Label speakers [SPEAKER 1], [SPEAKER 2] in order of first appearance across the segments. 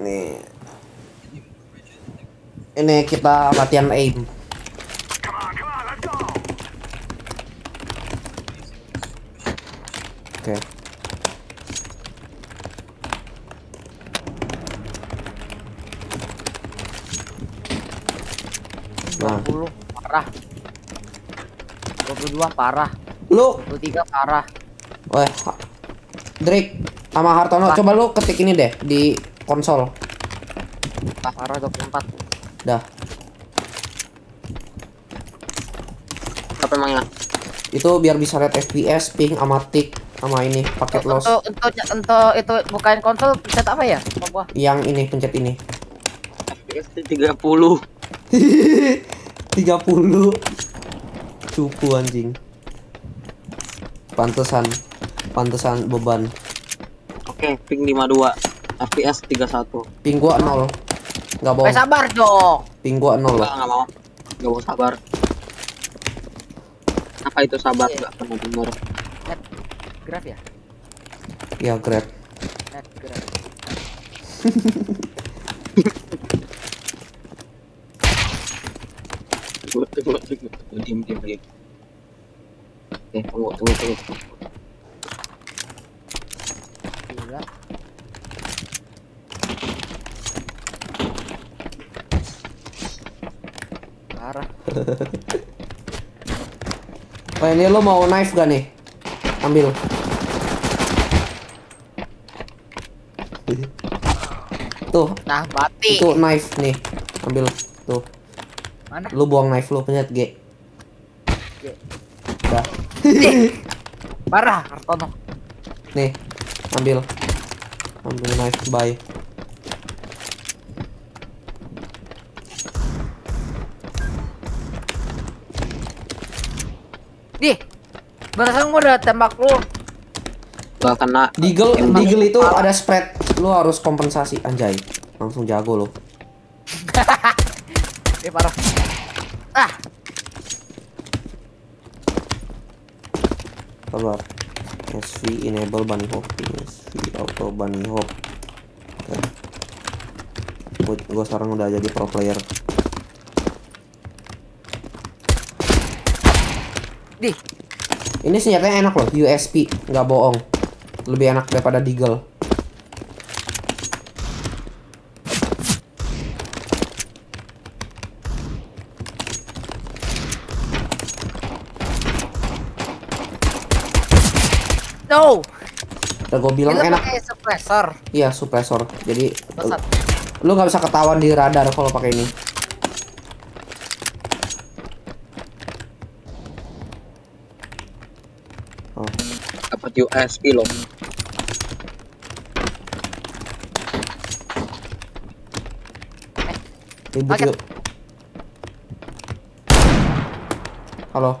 [SPEAKER 1] Nih. Ini kita latihan aim. Oke. Nah.
[SPEAKER 2] 20 parah. 22 parah.
[SPEAKER 1] Lu,
[SPEAKER 2] 23 parah.
[SPEAKER 1] weh, Ha- Drake sama Hartono,
[SPEAKER 2] Apa?
[SPEAKER 1] coba lu ketik ini deh di konsol.
[SPEAKER 2] Parah 24.
[SPEAKER 1] Dah.
[SPEAKER 3] Apa emangnya?
[SPEAKER 1] Itu biar bisa lihat FPS, ping, sama tick, sama ini paket loss.
[SPEAKER 2] Untuk untuk untuk itu bukain konsol pencet apa ya? Gua.
[SPEAKER 1] Yang ini pencet ini.
[SPEAKER 3] FPS 30.
[SPEAKER 1] 30 cupu anjing pantesan pantesan beban
[SPEAKER 3] Oke, ping 52. FPS 31.
[SPEAKER 1] ping gua nol nggak
[SPEAKER 2] Eh
[SPEAKER 1] bohong
[SPEAKER 2] sabar dong.
[SPEAKER 1] ping gua nol
[SPEAKER 3] Enggak, enggak mau. Enggak mau sabar. Apa itu sabar?
[SPEAKER 2] Iya.
[SPEAKER 3] Enggak pernah dengar.
[SPEAKER 2] Graf ya?
[SPEAKER 1] ya grab
[SPEAKER 2] Net graf.
[SPEAKER 3] Tunggu, tunggu, tunggu. Tunggu, Diam, diam, diam. Oke, tunggu, tunggu, tunggu.
[SPEAKER 2] Gila. Parah.
[SPEAKER 1] oh ini lo mau knife gak nih ambil tuh
[SPEAKER 2] Nah, mati.
[SPEAKER 1] itu knife nih ambil tuh
[SPEAKER 2] Mana?
[SPEAKER 1] lu buang knife lu pencet G
[SPEAKER 2] G.
[SPEAKER 1] dah
[SPEAKER 2] Parah, Hartono.
[SPEAKER 1] nih ambil ambil knife bye
[SPEAKER 2] Di. Barusan gua udah tembak lu.
[SPEAKER 3] Enggak kena.
[SPEAKER 1] Deagle,
[SPEAKER 3] Emang-
[SPEAKER 1] Deagle itu ada spread. Lu harus kompensasi anjay. Langsung jago lo.
[SPEAKER 2] Eh parah. Ah,
[SPEAKER 1] Sabar. SV enable bunny hop. SV auto bunny hop. Oke. Gua, gua sekarang udah jadi pro player.
[SPEAKER 2] di.
[SPEAKER 1] Ini senjatanya enak loh, USP, nggak bohong. Lebih enak daripada Deagle.
[SPEAKER 2] No.
[SPEAKER 1] Udah gue bilang
[SPEAKER 2] Itu
[SPEAKER 1] enak.
[SPEAKER 2] pakai suppressor.
[SPEAKER 1] Iya, suppressor. Jadi
[SPEAKER 2] Pesat.
[SPEAKER 1] lu nggak bisa ketahuan di radar kalau pakai ini. Oh,
[SPEAKER 3] Dapat USP loh.
[SPEAKER 1] ribut
[SPEAKER 2] Paket.
[SPEAKER 1] yuk. Halo.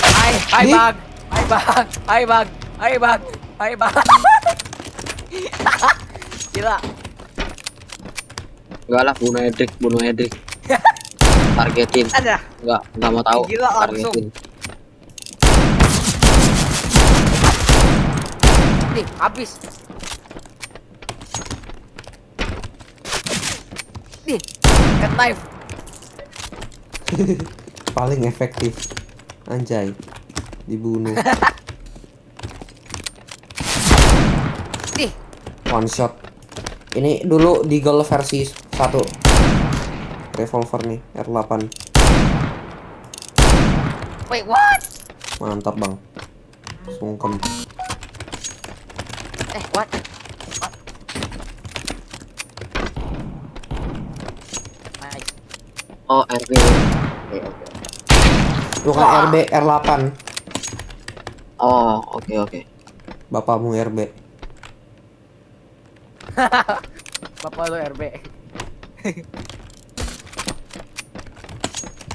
[SPEAKER 2] Hai, hai bang. Hai bang. Hai bang. Hai bang. Hai bang. Gila.
[SPEAKER 3] Enggak lah, bunuh Edric, bunuh Edric. Targetin.
[SPEAKER 2] Ada.
[SPEAKER 3] Enggak, enggak mau tahu.
[SPEAKER 2] Gila, langsung.
[SPEAKER 3] Targetin.
[SPEAKER 2] Nih, habis. Nih, cut knife.
[SPEAKER 1] Paling efektif. Anjay. Dibunuh.
[SPEAKER 2] Nih,
[SPEAKER 1] One shot. Ini dulu Deagle versi 1. Revolver nih, R8.
[SPEAKER 2] wait, what?
[SPEAKER 1] Mantap, Bang. Sungkem.
[SPEAKER 2] Eh, what? What? Nice.
[SPEAKER 3] Oh, RB. Oke, oke.
[SPEAKER 1] Bukan
[SPEAKER 2] Wah.
[SPEAKER 1] RB, R8.
[SPEAKER 3] Oh, oke, oke.
[SPEAKER 1] Bapakmu RB.
[SPEAKER 2] Bapak lu RB.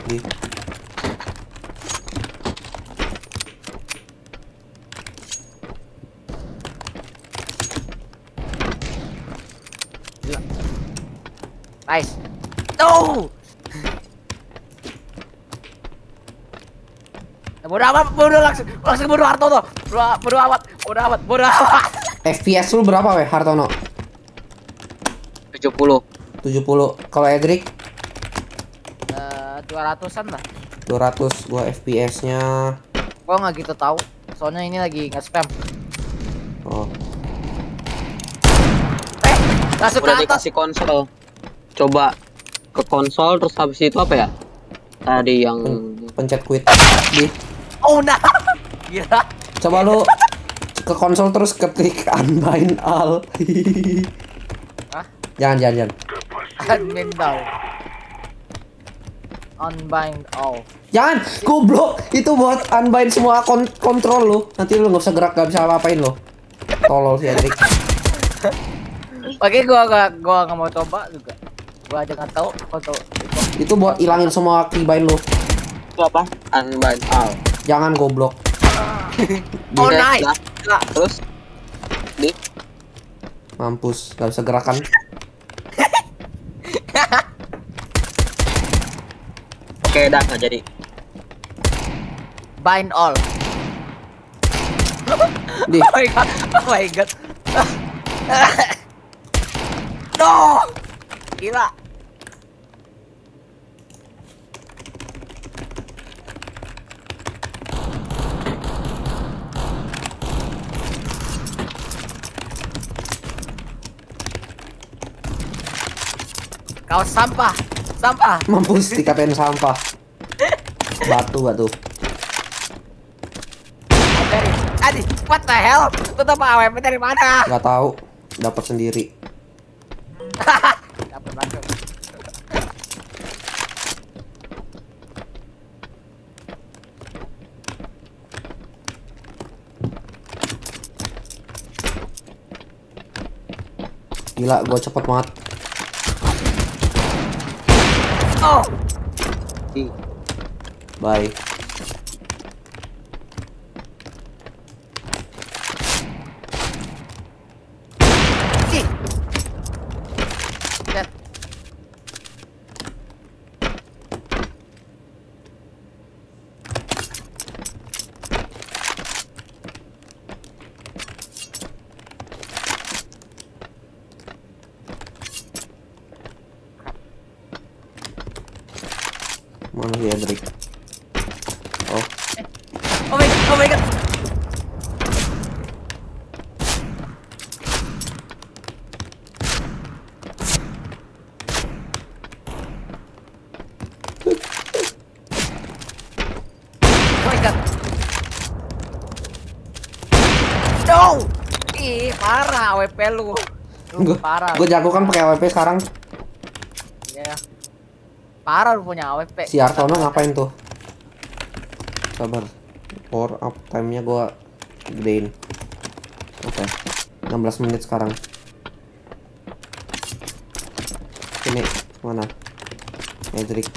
[SPEAKER 1] Di.
[SPEAKER 2] Nice. No. Bodoh amat, bodoh langsung, langsung bodoh Hartono. Bodoh, bodoh amat, bodoh amat, bodoh amat.
[SPEAKER 1] FPS lu berapa weh Hartono?
[SPEAKER 3] 70
[SPEAKER 1] 70. Kalau Edric
[SPEAKER 2] Eh, 200-an lah.
[SPEAKER 1] 200 gua FPS-nya.
[SPEAKER 2] Gua nggak gitu tahu. Soalnya ini lagi nge-spam.
[SPEAKER 1] Oh.
[SPEAKER 2] Eh, langsung ke atas.
[SPEAKER 3] dikasih konsol coba ke konsol terus habis itu apa ya tadi yang
[SPEAKER 1] Pencet quit. Di.
[SPEAKER 2] Oh, nah. Gila.
[SPEAKER 1] Coba lu ke konsol terus ketik unbind all. Jangan jangan jangan.
[SPEAKER 2] Admin down. Unbind all.
[SPEAKER 1] Jangan, goblok. Itu buat unbind semua kon kontrol lu. Nanti lu nggak bisa gerak, nggak bisa apa-apain lu. Tolol si Edric.
[SPEAKER 2] Oke, gua gua gua nggak mau coba juga. Gua aja nggak tahu foto itu.
[SPEAKER 1] Buat ilangin semua keybind lu.
[SPEAKER 3] itu apa unbind all
[SPEAKER 1] Jangan goblok.
[SPEAKER 2] Oh, nice.
[SPEAKER 3] terus di
[SPEAKER 1] Mampus, nggak bisa gerakan.
[SPEAKER 3] oke dah nggak jadi
[SPEAKER 2] Bind all.
[SPEAKER 1] Di.
[SPEAKER 2] Oh my god. Oh my god. no. Gila. Kau sampah, sampah.
[SPEAKER 1] Mampus dikatain sampah. Batu batu.
[SPEAKER 2] Dari, Adi, what the hell? Tau apa AWP dari mana?
[SPEAKER 1] Nggak tahu. Dapat sendiri.
[SPEAKER 2] Dapat langsung.
[SPEAKER 1] Gila, gua cepet banget.
[SPEAKER 2] Oh,
[SPEAKER 3] di
[SPEAKER 1] Bye.
[SPEAKER 2] ih. Set.
[SPEAKER 1] Mana si Edric? Oh,
[SPEAKER 2] Oh my god, oh my god. Oh my god. No! Ih, lu. Lu
[SPEAKER 1] gua,
[SPEAKER 2] parah.
[SPEAKER 1] gua jago kan pakai AWP sekarang.
[SPEAKER 2] Iya. Parah lu punya AWP.
[SPEAKER 1] Si Artono ngapain tuh? Sabar. Power up time-nya gua gedein. Oke. 16 menit sekarang. Ini mana? Edric.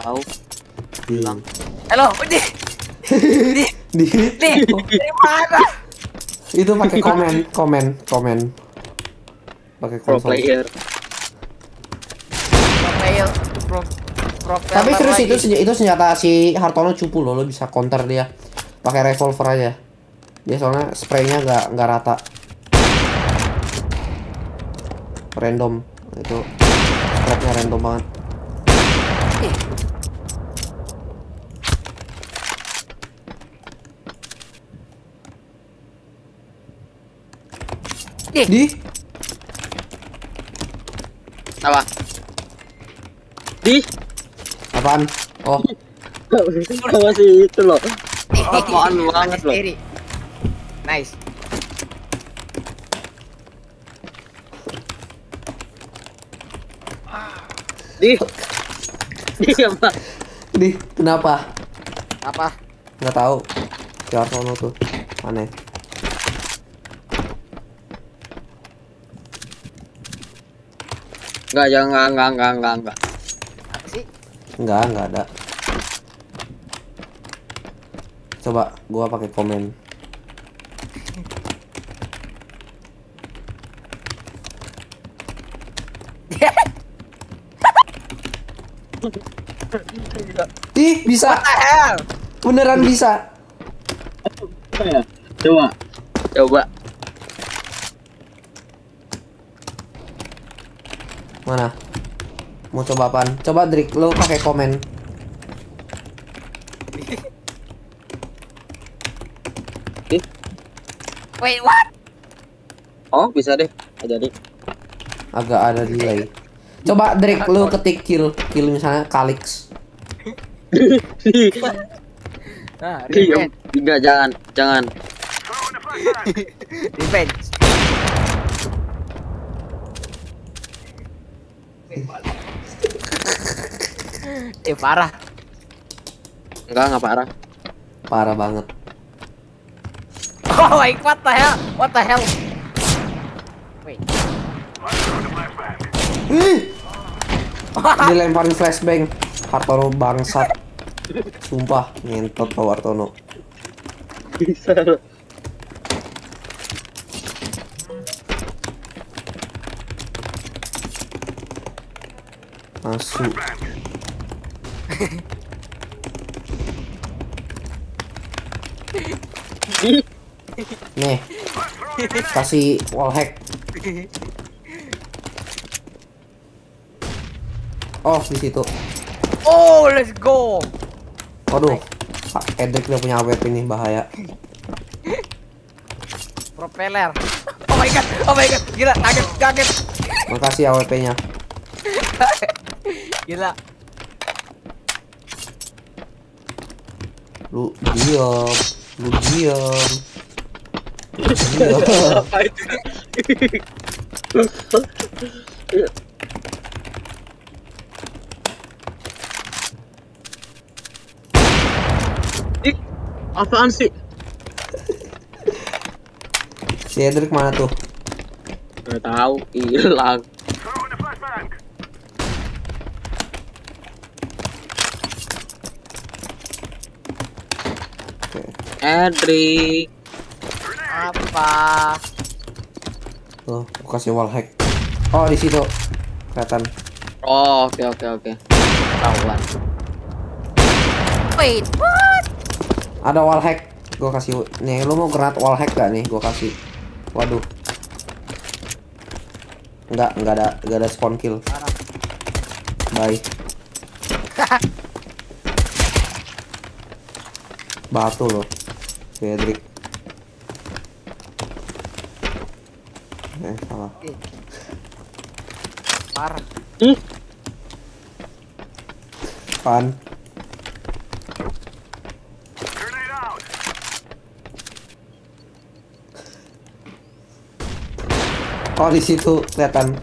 [SPEAKER 3] tahu
[SPEAKER 1] Hilang.
[SPEAKER 2] Halo, di di
[SPEAKER 1] Di
[SPEAKER 2] di dari mana?
[SPEAKER 1] Itu pakai komen, komen, komen. Pakai
[SPEAKER 3] pro
[SPEAKER 1] konsol.
[SPEAKER 3] player
[SPEAKER 2] Profile pro profile
[SPEAKER 1] Tapi serius
[SPEAKER 2] lagi.
[SPEAKER 1] itu senja- itu senjata si Hartono cupu loh, lo bisa counter dia. Pakai revolver aja. Dia soalnya spraynya nggak nggak rata. Random itu trapnya random banget.
[SPEAKER 2] Ih. Ih.
[SPEAKER 1] Di
[SPEAKER 3] apa di
[SPEAKER 1] apaan? Oh,
[SPEAKER 3] masih itu loh apaan banget loh.
[SPEAKER 2] Nice.
[SPEAKER 3] di di apa
[SPEAKER 1] di kenapa?
[SPEAKER 2] Apa?
[SPEAKER 1] Nggak tahu. Si Hartono tuh aneh.
[SPEAKER 3] Enggak, jangan, enggak, enggak, enggak, enggak.
[SPEAKER 2] Apa sih?
[SPEAKER 1] Nggak nggak ada. Coba gua pakai komen. Ih, bisa.
[SPEAKER 2] What the hell?
[SPEAKER 1] Beneran bisa.
[SPEAKER 3] Ya? Coba. Coba.
[SPEAKER 1] Mana? Mau coba apaan? Coba Drik, lo pakai komen.
[SPEAKER 2] Wait, what?
[SPEAKER 3] Oh, bisa deh. Nggak Jadi.
[SPEAKER 1] Agak ada delay. Coba Drik, lo ketik kill, kill misalnya Kalix.
[SPEAKER 2] Nah,
[SPEAKER 3] Iya.
[SPEAKER 2] revenge.
[SPEAKER 3] Enggak, jangan, jangan.
[SPEAKER 2] Revenge. Eh parah.
[SPEAKER 3] Enggak, enggak parah.
[SPEAKER 1] Parah banget.
[SPEAKER 2] Oh my what the hell? What the hell? Wait.
[SPEAKER 1] Ih! Dilemparin flashbang. Hartono bangsat. Sumpah, ngentot Pak Wartono.
[SPEAKER 3] Bisa.
[SPEAKER 1] Masuk. Nih. Kasih wall hack. Oh, di situ.
[SPEAKER 2] Oh, let's go.
[SPEAKER 1] Waduh. Pak Edric udah punya AWP nih, bahaya.
[SPEAKER 2] Propeller. Oh my god. Oh my god. Gila, kaget, kaget.
[SPEAKER 1] Makasih AWP-nya.
[SPEAKER 2] Gila.
[SPEAKER 1] Lu diam. Lu diam.
[SPEAKER 3] Apa itu? Ih, apaan sih?
[SPEAKER 1] Si Edric mana tuh?
[SPEAKER 3] Gak tahu, hilang.
[SPEAKER 1] Oke.
[SPEAKER 3] Edric.
[SPEAKER 2] Apa?
[SPEAKER 1] Tuh, gua kasih wall hack. Oh, di situ. Kelihatan.
[SPEAKER 3] Oh, oke oke oke. Tahuan.
[SPEAKER 2] Wait, what?
[SPEAKER 1] Ada wall hack. Gua kasih nih, lu mau granat wall hack gak nih? Gua kasih. Waduh. Enggak, enggak ada enggak ada spawn kill. Bye. Batu loh. Cedric. Eh, salah.
[SPEAKER 2] Parah.
[SPEAKER 3] Ih,
[SPEAKER 1] Pan. Oh di situ kelihatan.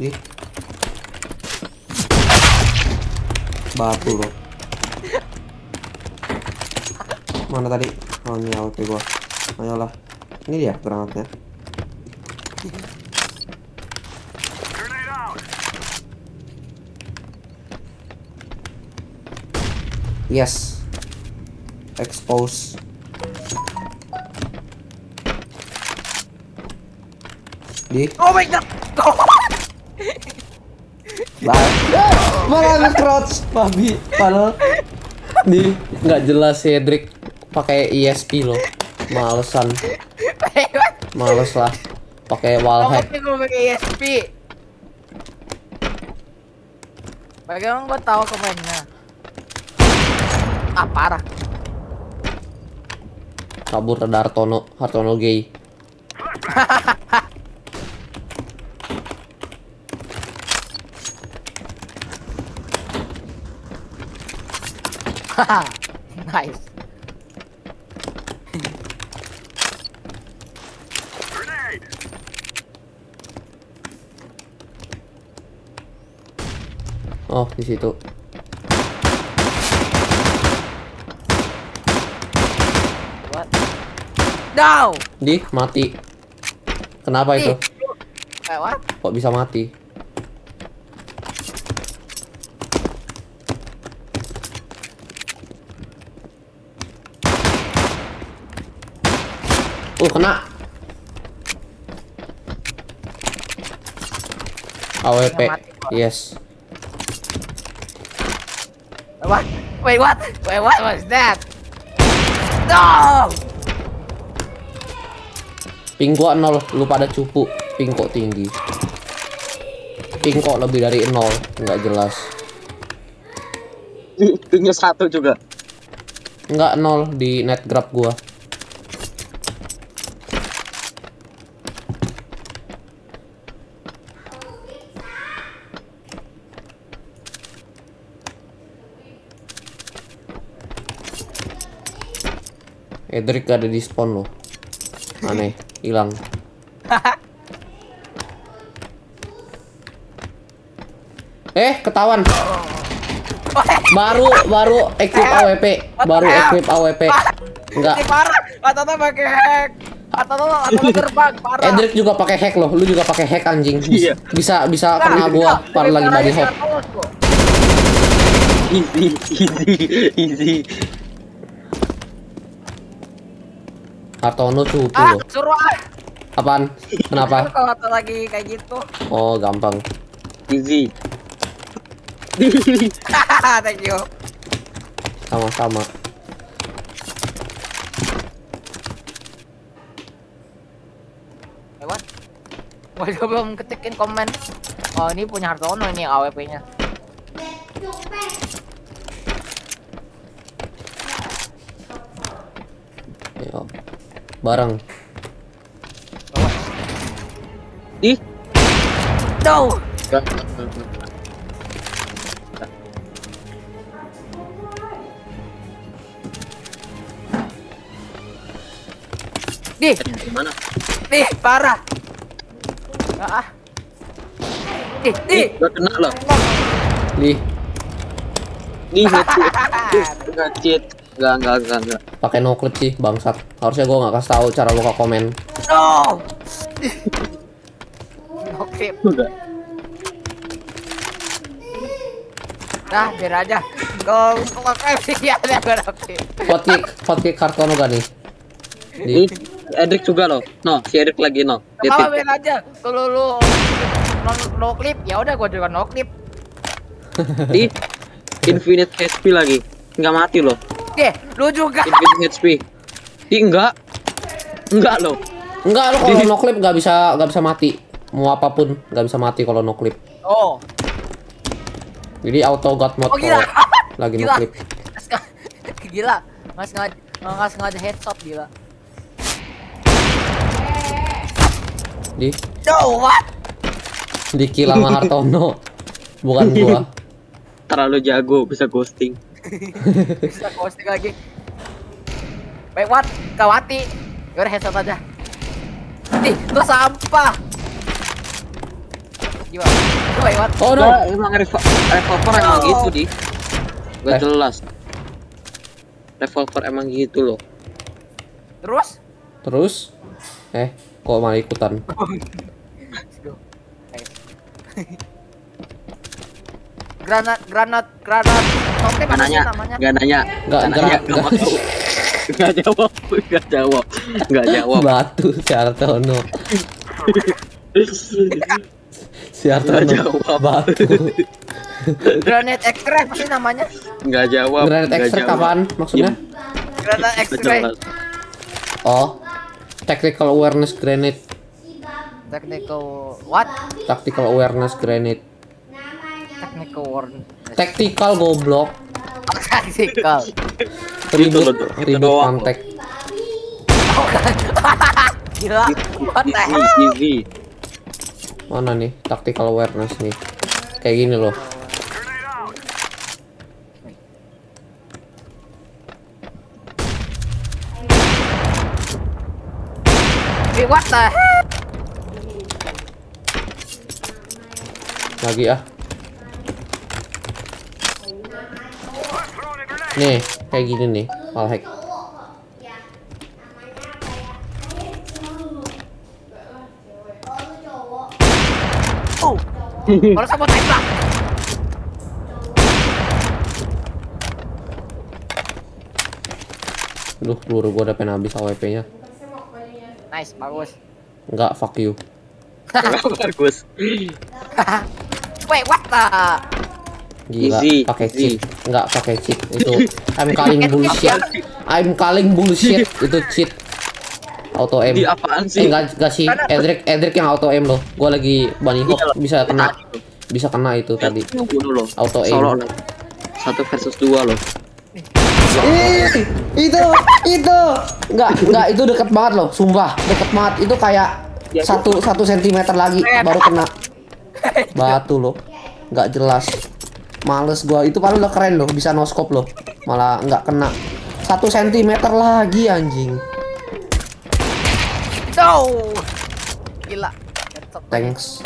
[SPEAKER 1] Ih. Batu loh. Mana tadi? Oh ini AWP gua. Ayolah. Ini dia granatnya. Yes. Expose. Di.
[SPEAKER 2] Oh my god.
[SPEAKER 1] Bye. Malah nge-crouch babi. Padahal di nggak jelas Cedric pakai ESP loh. Malesan. Males lah. Pakai wall
[SPEAKER 2] Kamu
[SPEAKER 1] hack.
[SPEAKER 2] pikir gue pakai ESP? Bagaimana gue tahu komennya? Ah parah.
[SPEAKER 1] Kabur ada Hartono. Hartono gay.
[SPEAKER 2] Nice.
[SPEAKER 1] Oh, di situ.
[SPEAKER 2] What? No.
[SPEAKER 1] Di mati. Kenapa itu?
[SPEAKER 2] Eh, what?
[SPEAKER 1] Kok bisa mati? Oh, kena. AWP. Yes.
[SPEAKER 2] what? Wait, what? Wait, what was that? No!
[SPEAKER 1] Ping gua nol, lu pada cupu. Ping kok tinggi. Ping kok lebih dari nol, nggak jelas.
[SPEAKER 3] Pingnya satu juga.
[SPEAKER 1] Nggak nol di net grab gua. Edric ada di spawn loh. Aneh, hilang. eh, ketahuan. Baru baru equip AWP, baru equip AWP. Enggak.
[SPEAKER 2] Parah. Atau pakai hack. Atau atau terbang parah.
[SPEAKER 1] Edric juga pakai hack loh, lu juga pakai hack anjing.
[SPEAKER 3] Iya.
[SPEAKER 1] Bisa bisa kena gua par lagi body hop.
[SPEAKER 3] Easy, easy, easy.
[SPEAKER 1] Hartono cupu
[SPEAKER 2] Ah,
[SPEAKER 1] loh.
[SPEAKER 2] suruh ah.
[SPEAKER 1] Apaan? Kenapa?
[SPEAKER 2] Kalau lagi kayak gitu.
[SPEAKER 1] Oh, gampang.
[SPEAKER 3] Easy.
[SPEAKER 2] Thank you.
[SPEAKER 1] Sama-sama.
[SPEAKER 2] Lewat. Gua juga belum ketikin komen. Oh, ini punya Hartono ini AWP-nya.
[SPEAKER 1] Ayo. Bareng.
[SPEAKER 3] Ih.
[SPEAKER 2] No. Di,
[SPEAKER 3] Gimana?
[SPEAKER 2] di, parah. Ah. Di, di.
[SPEAKER 3] Ih, gak kena loh.
[SPEAKER 1] Nih,
[SPEAKER 3] Nih, nge-cheat. Nggak cheat. Enggak, enggak, enggak, enggak.
[SPEAKER 1] pakai no clip sih, bangsat. Harusnya gua nggak kasih tahu cara lu ke komen.
[SPEAKER 2] No. Oke,
[SPEAKER 3] Udah.
[SPEAKER 2] nah biar aja. Go, go, ya ada berarti.
[SPEAKER 1] Hotkey, hotkey Hartono gak nih?
[SPEAKER 3] Nih,
[SPEAKER 1] Di,
[SPEAKER 3] Edric juga loh. No, si Edric lagi no. Tip.
[SPEAKER 2] biar aja. Kalau lu no, no clip, ya udah gua juga no clip.
[SPEAKER 3] Di Infinite HP lagi. Enggak mati loh.
[SPEAKER 2] Deh, lu juga.
[SPEAKER 3] Infinite HP. Di enggak. Enggak loh.
[SPEAKER 1] enggak lu kalau no clip nggak bisa nggak bisa mati. Mau apa pun nggak bisa mati kalau no clip.
[SPEAKER 2] Oh,
[SPEAKER 1] Jadi auto god mode
[SPEAKER 2] oh gila.
[SPEAKER 1] lagi no
[SPEAKER 2] Gila.
[SPEAKER 1] clip.
[SPEAKER 2] Mas nggak- gila. Mas sengaja nggak sengaja headshot gila.
[SPEAKER 1] Di
[SPEAKER 2] No, what?
[SPEAKER 1] di kill sama Hartono. Bukan gua.
[SPEAKER 3] Terlalu jago bisa ghosting.
[SPEAKER 2] Bisa posting lagi. Baik, what? Kawati. Yaudah headshot aja. Nih, lu sampah. Gimana? Baik, what?
[SPEAKER 1] Oh no.
[SPEAKER 3] Enggak, emang revo- revolver emang
[SPEAKER 2] No.
[SPEAKER 3] gitu di. Gak
[SPEAKER 1] Eh.
[SPEAKER 3] jelas. Revolver emang gitu loh.
[SPEAKER 2] Terus?
[SPEAKER 1] Terus eh kok malah ikutan?
[SPEAKER 2] Granat, granat, granat.
[SPEAKER 3] Gak
[SPEAKER 2] apa sih
[SPEAKER 3] nanya,
[SPEAKER 2] namanya?
[SPEAKER 3] gak nanya,
[SPEAKER 1] Nggak,
[SPEAKER 3] Gak nanya, gak. Gak jawab, gak jawab, gak jawab.
[SPEAKER 1] Batu si Hartono. Si
[SPEAKER 3] Nggak
[SPEAKER 1] Hartono
[SPEAKER 3] jawab.
[SPEAKER 1] batu.
[SPEAKER 2] Granat X-ray apa sih namanya?
[SPEAKER 3] Gak jawab. Nggak
[SPEAKER 1] extract
[SPEAKER 3] jawab.
[SPEAKER 1] apaan maksudnya?
[SPEAKER 2] X-ray.
[SPEAKER 3] jelas.
[SPEAKER 1] Oh, tactical awareness grenade.
[SPEAKER 2] Technical what?
[SPEAKER 1] Tactical awareness grenade.
[SPEAKER 2] Technical warn.
[SPEAKER 1] Tactical goblok.
[SPEAKER 2] Tactical.
[SPEAKER 1] Ribut, ribut
[SPEAKER 3] doang
[SPEAKER 1] mantek.
[SPEAKER 2] Gila. What the hell?
[SPEAKER 1] Mana nih tactical awareness nih? Kayak gini loh.
[SPEAKER 2] Wait, what the hell?
[SPEAKER 1] Lagi ah. Nih, kayak gini nih.
[SPEAKER 2] Oh. Sama tembak.
[SPEAKER 1] Duh, peluru gua udah pengen habis AWP-nya.
[SPEAKER 2] Nice, bagus.
[SPEAKER 1] Enggak, fuck you.
[SPEAKER 3] Bagus.
[SPEAKER 2] Wait, what the?
[SPEAKER 1] Gila, pakai cheat. Enggak pakai cheat. Itu I'm calling bullshit. I'm calling bullshit. Itu cheat. Auto aim.
[SPEAKER 3] Di apaan
[SPEAKER 1] Eh
[SPEAKER 3] sih?
[SPEAKER 1] enggak enggak sih. Edric Edric yang auto aim loh. Gua lagi bunny hop
[SPEAKER 3] Iya
[SPEAKER 1] bisa kena. Bisa kena itu tadi.
[SPEAKER 3] Loh.
[SPEAKER 1] Auto aim.
[SPEAKER 3] Solo. Satu versus dua loh.
[SPEAKER 1] Ih, itu itu enggak enggak itu deket banget loh, sumpah deket banget. Itu kayak
[SPEAKER 3] Ya,
[SPEAKER 1] satu satu sentimeter lagi baru kena batu loh, nggak jelas. Males gua itu paling udah keren loh, bisa no scope loh, malah nggak kena satu sentimeter lagi anjing.
[SPEAKER 2] No. Gila.
[SPEAKER 1] Thanks.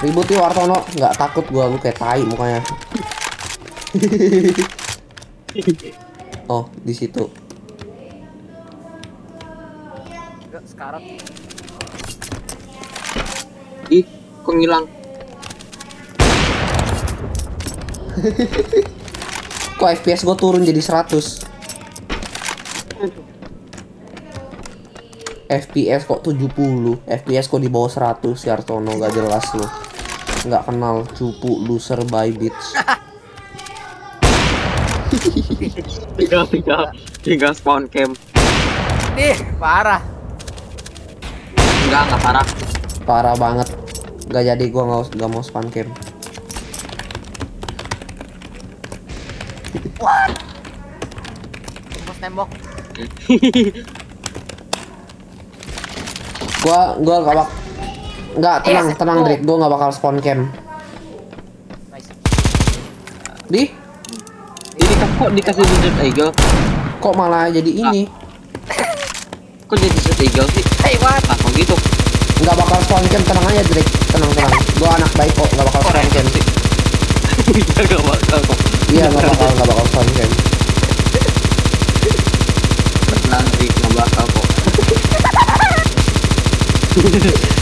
[SPEAKER 1] Ribut yuk Wartono, nggak takut gua lu kayak tai mukanya. oh, di situ.
[SPEAKER 2] Enggak, sekarang
[SPEAKER 3] Ih, kok ngilang?
[SPEAKER 1] Kok FPS gue turun jadi 100 FPS kok 70 FPS kok di bawah 100 Yartono gak jelas lu Nggak kenal cupu loser by bitch
[SPEAKER 3] Tinggal, tinggal, tinggal spawn camp.
[SPEAKER 2] nih parah.
[SPEAKER 3] Enggak, enggak parah.
[SPEAKER 1] Parah banget Gak jadi gua nggak nggak mau spawn camp
[SPEAKER 2] Tembok tembok.
[SPEAKER 1] Gua gua gak bak Nggak tenang
[SPEAKER 2] Eh,
[SPEAKER 1] tenang. Drake Gua gak bakal spawn camp
[SPEAKER 2] Nice.
[SPEAKER 1] Di
[SPEAKER 3] Ini kok dikasih Desert Eagle?
[SPEAKER 1] kok malah jadi ini
[SPEAKER 3] Kok jadi Desert Eagle sih?
[SPEAKER 2] Hey, what?
[SPEAKER 3] Ah, kok gitu?
[SPEAKER 1] Nggak bakal spawn camp tenang aja Drake tenang tenang Gua anak baik kok nggak bakal spawn camp
[SPEAKER 3] Iya, gak bakal kok.
[SPEAKER 1] Iya nggak bakal nggak bakal spawn camp
[SPEAKER 3] Tenang sih, gak bakal kok.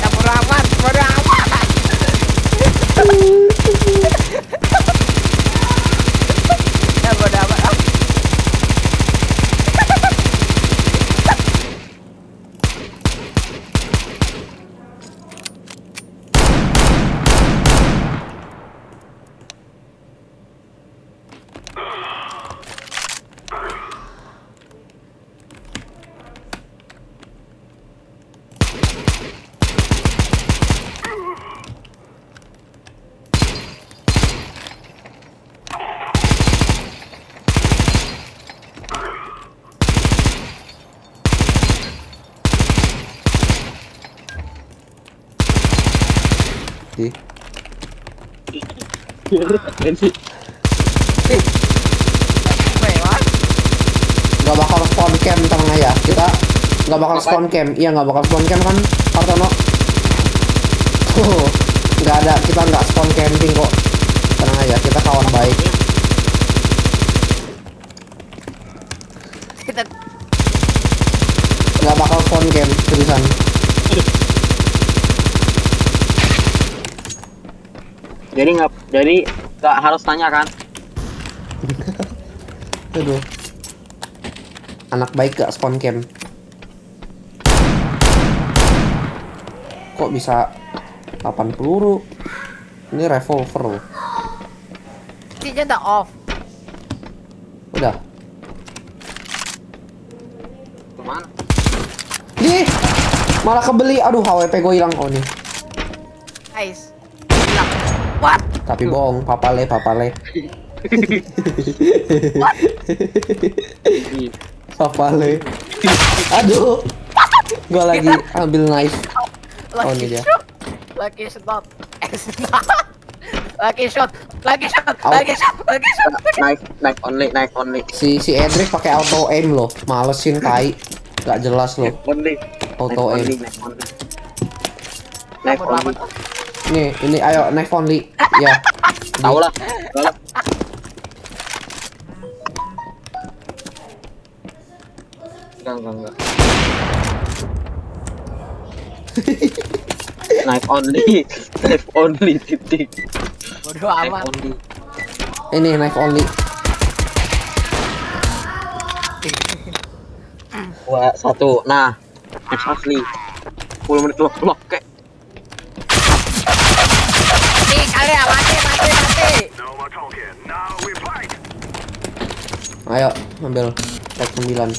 [SPEAKER 2] Ya bodo amat, bodo amat. ya bodo amat. Ah.
[SPEAKER 1] Di
[SPEAKER 2] Wait, what?
[SPEAKER 1] nggak bakal spawn camp tenang aja kita nggak bakal spawn camp iya nggak bakal spawn camp kan Hartono? Nggak ada. Kita nggak spawn camping kok. Tenang aja kita kawan baik.
[SPEAKER 2] Kita
[SPEAKER 1] nggak bakal spawn camp seriusan
[SPEAKER 3] Jadi nggak, jadi nggak harus tanya kan?
[SPEAKER 1] aduh. Anak baik gak spawn camp kok bisa 8 peluru ini revolver loh
[SPEAKER 2] Cinya udah off.
[SPEAKER 1] udah
[SPEAKER 3] Ke mana?
[SPEAKER 1] Ih, malah kebeli. Aduh, HWP gue hilang. Oh nih.
[SPEAKER 2] Nice. Hilang. What?
[SPEAKER 1] Tapi bohong, papale, papale. papale. Aduh. Gue lagi ambil knife. Oh, ini dia.
[SPEAKER 2] shot. Lucky shot. Lucky shot. Lucky shot. Lucky shot. Lucky shot.
[SPEAKER 3] Knife, knife only, knife only.
[SPEAKER 1] Si si Edric pakai auto aim loh. Malesin tai. Gak jelas loh.
[SPEAKER 3] Knife only.
[SPEAKER 1] Auto
[SPEAKER 3] knife
[SPEAKER 1] aim.
[SPEAKER 3] only, knife only. Knife only.
[SPEAKER 1] Nih, ini ayo knife only. Ya.
[SPEAKER 3] Tahu lah. Tahu lah. Enggak, enggak, enggak. knife only, knife only titik.
[SPEAKER 2] Bodo
[SPEAKER 3] Knife
[SPEAKER 2] amat.
[SPEAKER 3] only.
[SPEAKER 1] Ini knife only.
[SPEAKER 3] Dua, satu. Nah, knife asli. 10 menit loh loh kayak
[SPEAKER 2] Nih kalian mati mati mati.
[SPEAKER 1] Ayo, ambil tag 9.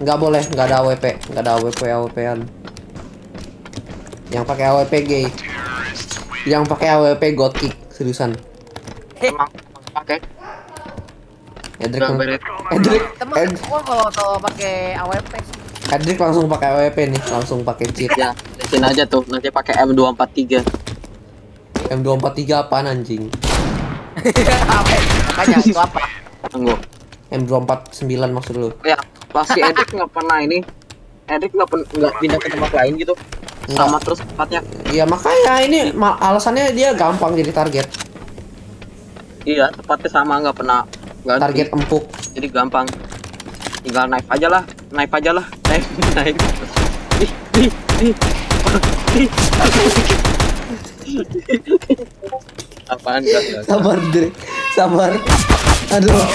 [SPEAKER 1] Nggak boleh, nggak ada AWP, nggak ada AWP AWP-an. Yang pakai AWP gay. Yang pakai AWP god kick, seriusan.
[SPEAKER 3] emang pakai
[SPEAKER 1] Edric. Edric,
[SPEAKER 2] Temen
[SPEAKER 1] Ed,
[SPEAKER 2] gua kalau tau pakai AWP sih.
[SPEAKER 1] Edric langsung pakai AWP nih, langsung pakai cheat.
[SPEAKER 3] ya lesin aja tuh nanti pakai M243
[SPEAKER 1] M243 apaan anjing?
[SPEAKER 2] Apa? Makanya itu apa?
[SPEAKER 3] tunggu
[SPEAKER 1] M249 maksud lu?
[SPEAKER 3] ya pas si Edik nggak pernah ini Edik nggak pen- nggak pindah ke tempat lain gitu sama terus tempatnya
[SPEAKER 1] Iya makanya ini alasannya dia gampang jadi target.
[SPEAKER 3] iya tempatnya sama nggak pernah ganti
[SPEAKER 1] Target empuk.
[SPEAKER 3] jadi gampang tinggal naik aja lah naik aja lah naik naik ih ih ih ih apaan gak
[SPEAKER 1] Sabar Dre, sabar. Aduh.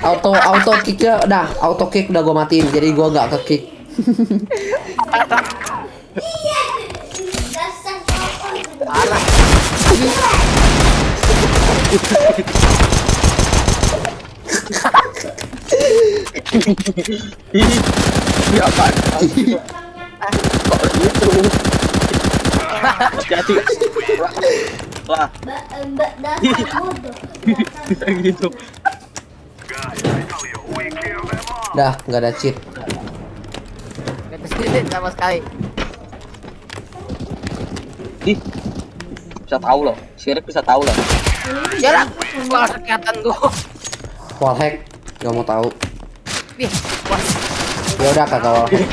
[SPEAKER 1] Auto auto kicknya udah auto kick udah gua matiin jadi gua nggak ke kick.
[SPEAKER 3] Kok gitu jadi wah gitu
[SPEAKER 1] Dah nggak ada cheat.
[SPEAKER 2] Gak kesulitan sama sekali.
[SPEAKER 3] ih bisa tahu loh sirik bisa tahu loh
[SPEAKER 2] Jarak. Wah kesehatan gua.
[SPEAKER 1] Wallhack nggak mau tahu. Ya udah kagak wallhack.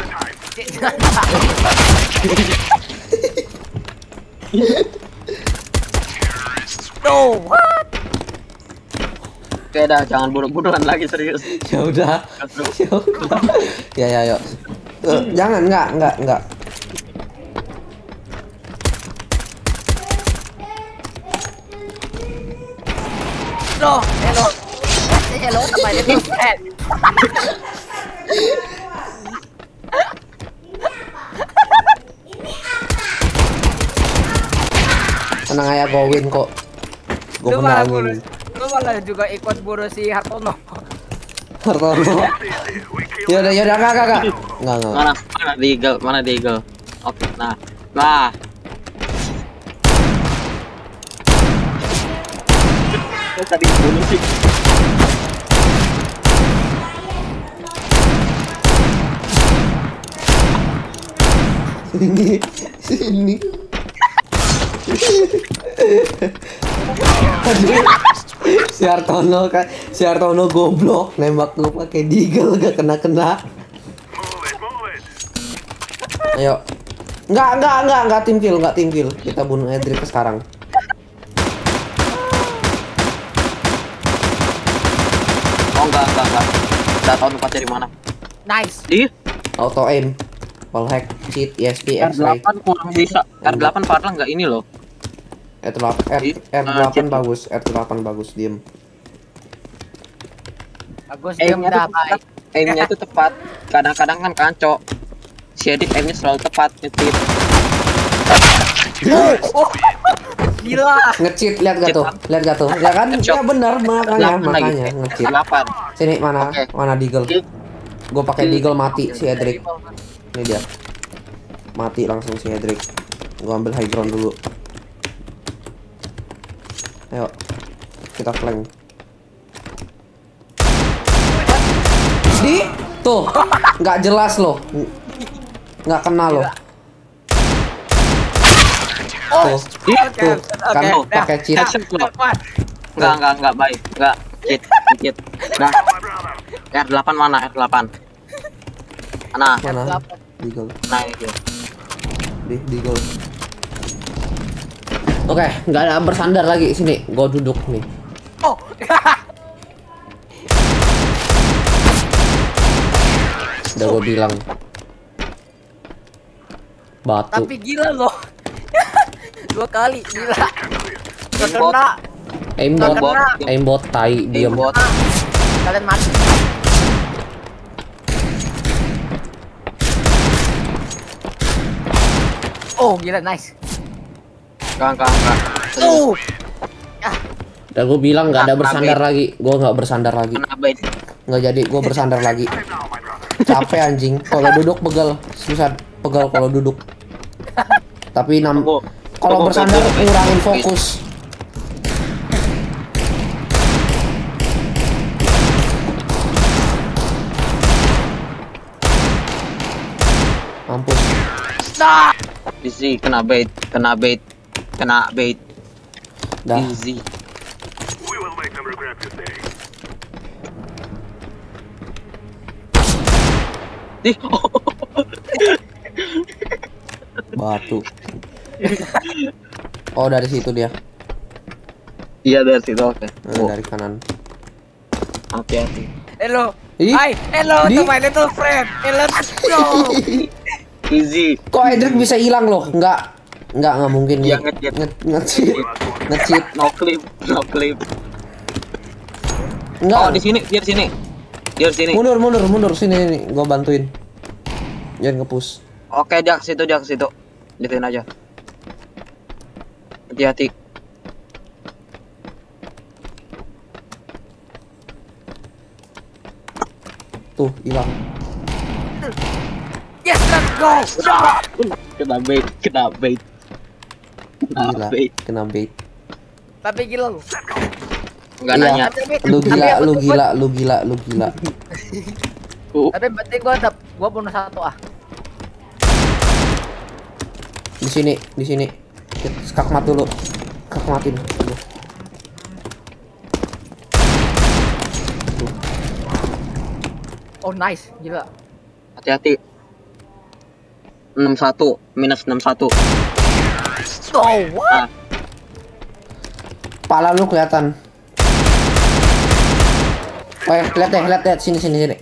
[SPEAKER 2] No, what?
[SPEAKER 3] Oke dah jangan buru-buruan lagi serius
[SPEAKER 1] Ya udah. Ya udah. Ya ya yuk. Eh, jangan nggak nggak nggak.
[SPEAKER 2] No, hello. Hello, apa ini?
[SPEAKER 1] Tenang aja gua win kok. Gua
[SPEAKER 2] Lu malah
[SPEAKER 1] menangin.
[SPEAKER 2] buru. Lu malah juga ikut buru si Hartono.
[SPEAKER 1] Hartono. Ya udah ya udah nggak nggak nggak. Nggak nggak.
[SPEAKER 3] mana mana di eagle mana di eagle oke nah nah Kok tadi bunuh sih
[SPEAKER 1] Sini sini. Aduh. si Hartono kan si Hartono goblok nembak lu pakai deagle gak kena kena ayo. Nggak nggak nggak nggak tim kill nggak tim kill. Kita bunuh Edric sekarang.
[SPEAKER 3] Oh enggak enggak enggak udah tahu tempatnya di mana.
[SPEAKER 2] Nice.
[SPEAKER 3] di?
[SPEAKER 1] Auto aim. Wallhack cheat. ESP X-ray
[SPEAKER 3] R8 kurang bisa. R8 parah nggak ini loh.
[SPEAKER 1] R8 R,
[SPEAKER 3] Di-
[SPEAKER 1] R8
[SPEAKER 3] ah,
[SPEAKER 1] bagus R8 bagus diem.
[SPEAKER 2] Bagus baik.
[SPEAKER 3] tepat. Aimnya tuh tepat. Kadang-kadang kan kanco si Edik aimnya selalu tepat nyetir
[SPEAKER 2] Gila.
[SPEAKER 1] ngecheat lihat gak tuh? Lihat gak tuh? Ya kan? Ya benar makanya makanya ngecheat.
[SPEAKER 3] 8
[SPEAKER 1] sini mana?
[SPEAKER 3] Oke.
[SPEAKER 1] mana deagle? Gue pakai deagle mati si Edric ini dia. Mati langsung si Edric gue ambil high ground dulu. Ayo kita flank. Di? Tuh nggak jelas loh nggak kena loh tuh
[SPEAKER 3] Di-
[SPEAKER 1] tuh kan
[SPEAKER 2] oke, dah.
[SPEAKER 1] pakai cheat.
[SPEAKER 3] Enggak, enggak, enggak baik. Enggak. Cheat, cheat. Nah. R8 mana? R8. Mana?
[SPEAKER 1] mana
[SPEAKER 2] Delapan.
[SPEAKER 1] deagle
[SPEAKER 3] Nah, ini dia.
[SPEAKER 1] di deagle oke nggak ada bersandar lagi sini gue duduk nih
[SPEAKER 2] Oh.
[SPEAKER 1] udah gue bilang batu
[SPEAKER 2] Tapi gila loh. Dua kali gila. Gak
[SPEAKER 3] Aimbot.
[SPEAKER 2] kena.
[SPEAKER 1] aimbot aimbot tai diem
[SPEAKER 3] Aimbot.
[SPEAKER 2] Kalian mati. Oh, gila nice.
[SPEAKER 3] Enggak, enggak, enggak.
[SPEAKER 2] Oh.
[SPEAKER 1] Udah gue bilang nggak ada
[SPEAKER 3] Ah,
[SPEAKER 1] bersandar lagi. Gue nggak bersandar lagi. Nggak jadi gue bersandar lagi. Capek anjing. Kalau duduk pegel. Susah pegel kalau duduk. Tapi nam
[SPEAKER 3] Tunggu.
[SPEAKER 1] kalau bersandar ngurangin fokus. Mampus.
[SPEAKER 2] Nah.
[SPEAKER 3] Easy, kena bait, kena bait, kena bait.
[SPEAKER 1] Dah.
[SPEAKER 3] Easy.
[SPEAKER 4] We will
[SPEAKER 1] Batu. Oh dari situ dia.
[SPEAKER 3] Iya dari situ oke.
[SPEAKER 1] Nah,
[SPEAKER 3] Oh,
[SPEAKER 1] dari kanan.
[SPEAKER 3] hati-hati.
[SPEAKER 2] Hello. Hi. Hello
[SPEAKER 1] Di.
[SPEAKER 2] to my little friend. Hello. Go.
[SPEAKER 3] Easy.
[SPEAKER 1] Kok Edric bisa hilang loh? Enggak. Enggak, enggak mungkin
[SPEAKER 3] Iya,
[SPEAKER 1] Nge-
[SPEAKER 3] nge-cheat.
[SPEAKER 1] nge- nge-cheat. Nge-cheat.
[SPEAKER 3] No clip, no clip.
[SPEAKER 1] Enggak.
[SPEAKER 3] Oh, di sini, dia di sini. Dia di sini.
[SPEAKER 1] Mundur, mundur, mundur sini sini. Gua bantuin. Jangan nge-push.
[SPEAKER 3] Oke, dia ke situ, dia ke situ. Gituin aja. Hati-hati.
[SPEAKER 1] Tuh, hilang.
[SPEAKER 2] Yes, let's go.
[SPEAKER 3] Kena bait, kena bait. Kena
[SPEAKER 1] Gila,
[SPEAKER 3] bait.
[SPEAKER 1] kena bait.
[SPEAKER 2] Tapi gila lu.
[SPEAKER 3] Enggak
[SPEAKER 1] Iya.
[SPEAKER 3] nanya.
[SPEAKER 1] Lu gila, lu gila, lu gila, lu gila.
[SPEAKER 2] Tapi berarti gua dap gua bonus satu ah.
[SPEAKER 1] Di sini, di sini. Skak mat dulu. Skak matin. Tuh.
[SPEAKER 2] Oh nice, gila.
[SPEAKER 3] hati-hati. 61 minus 61.
[SPEAKER 2] Oh what?
[SPEAKER 3] Nah,
[SPEAKER 1] Pala lu kelihatan. Oh ya, lihat deh, lihat deh, sini sini sini.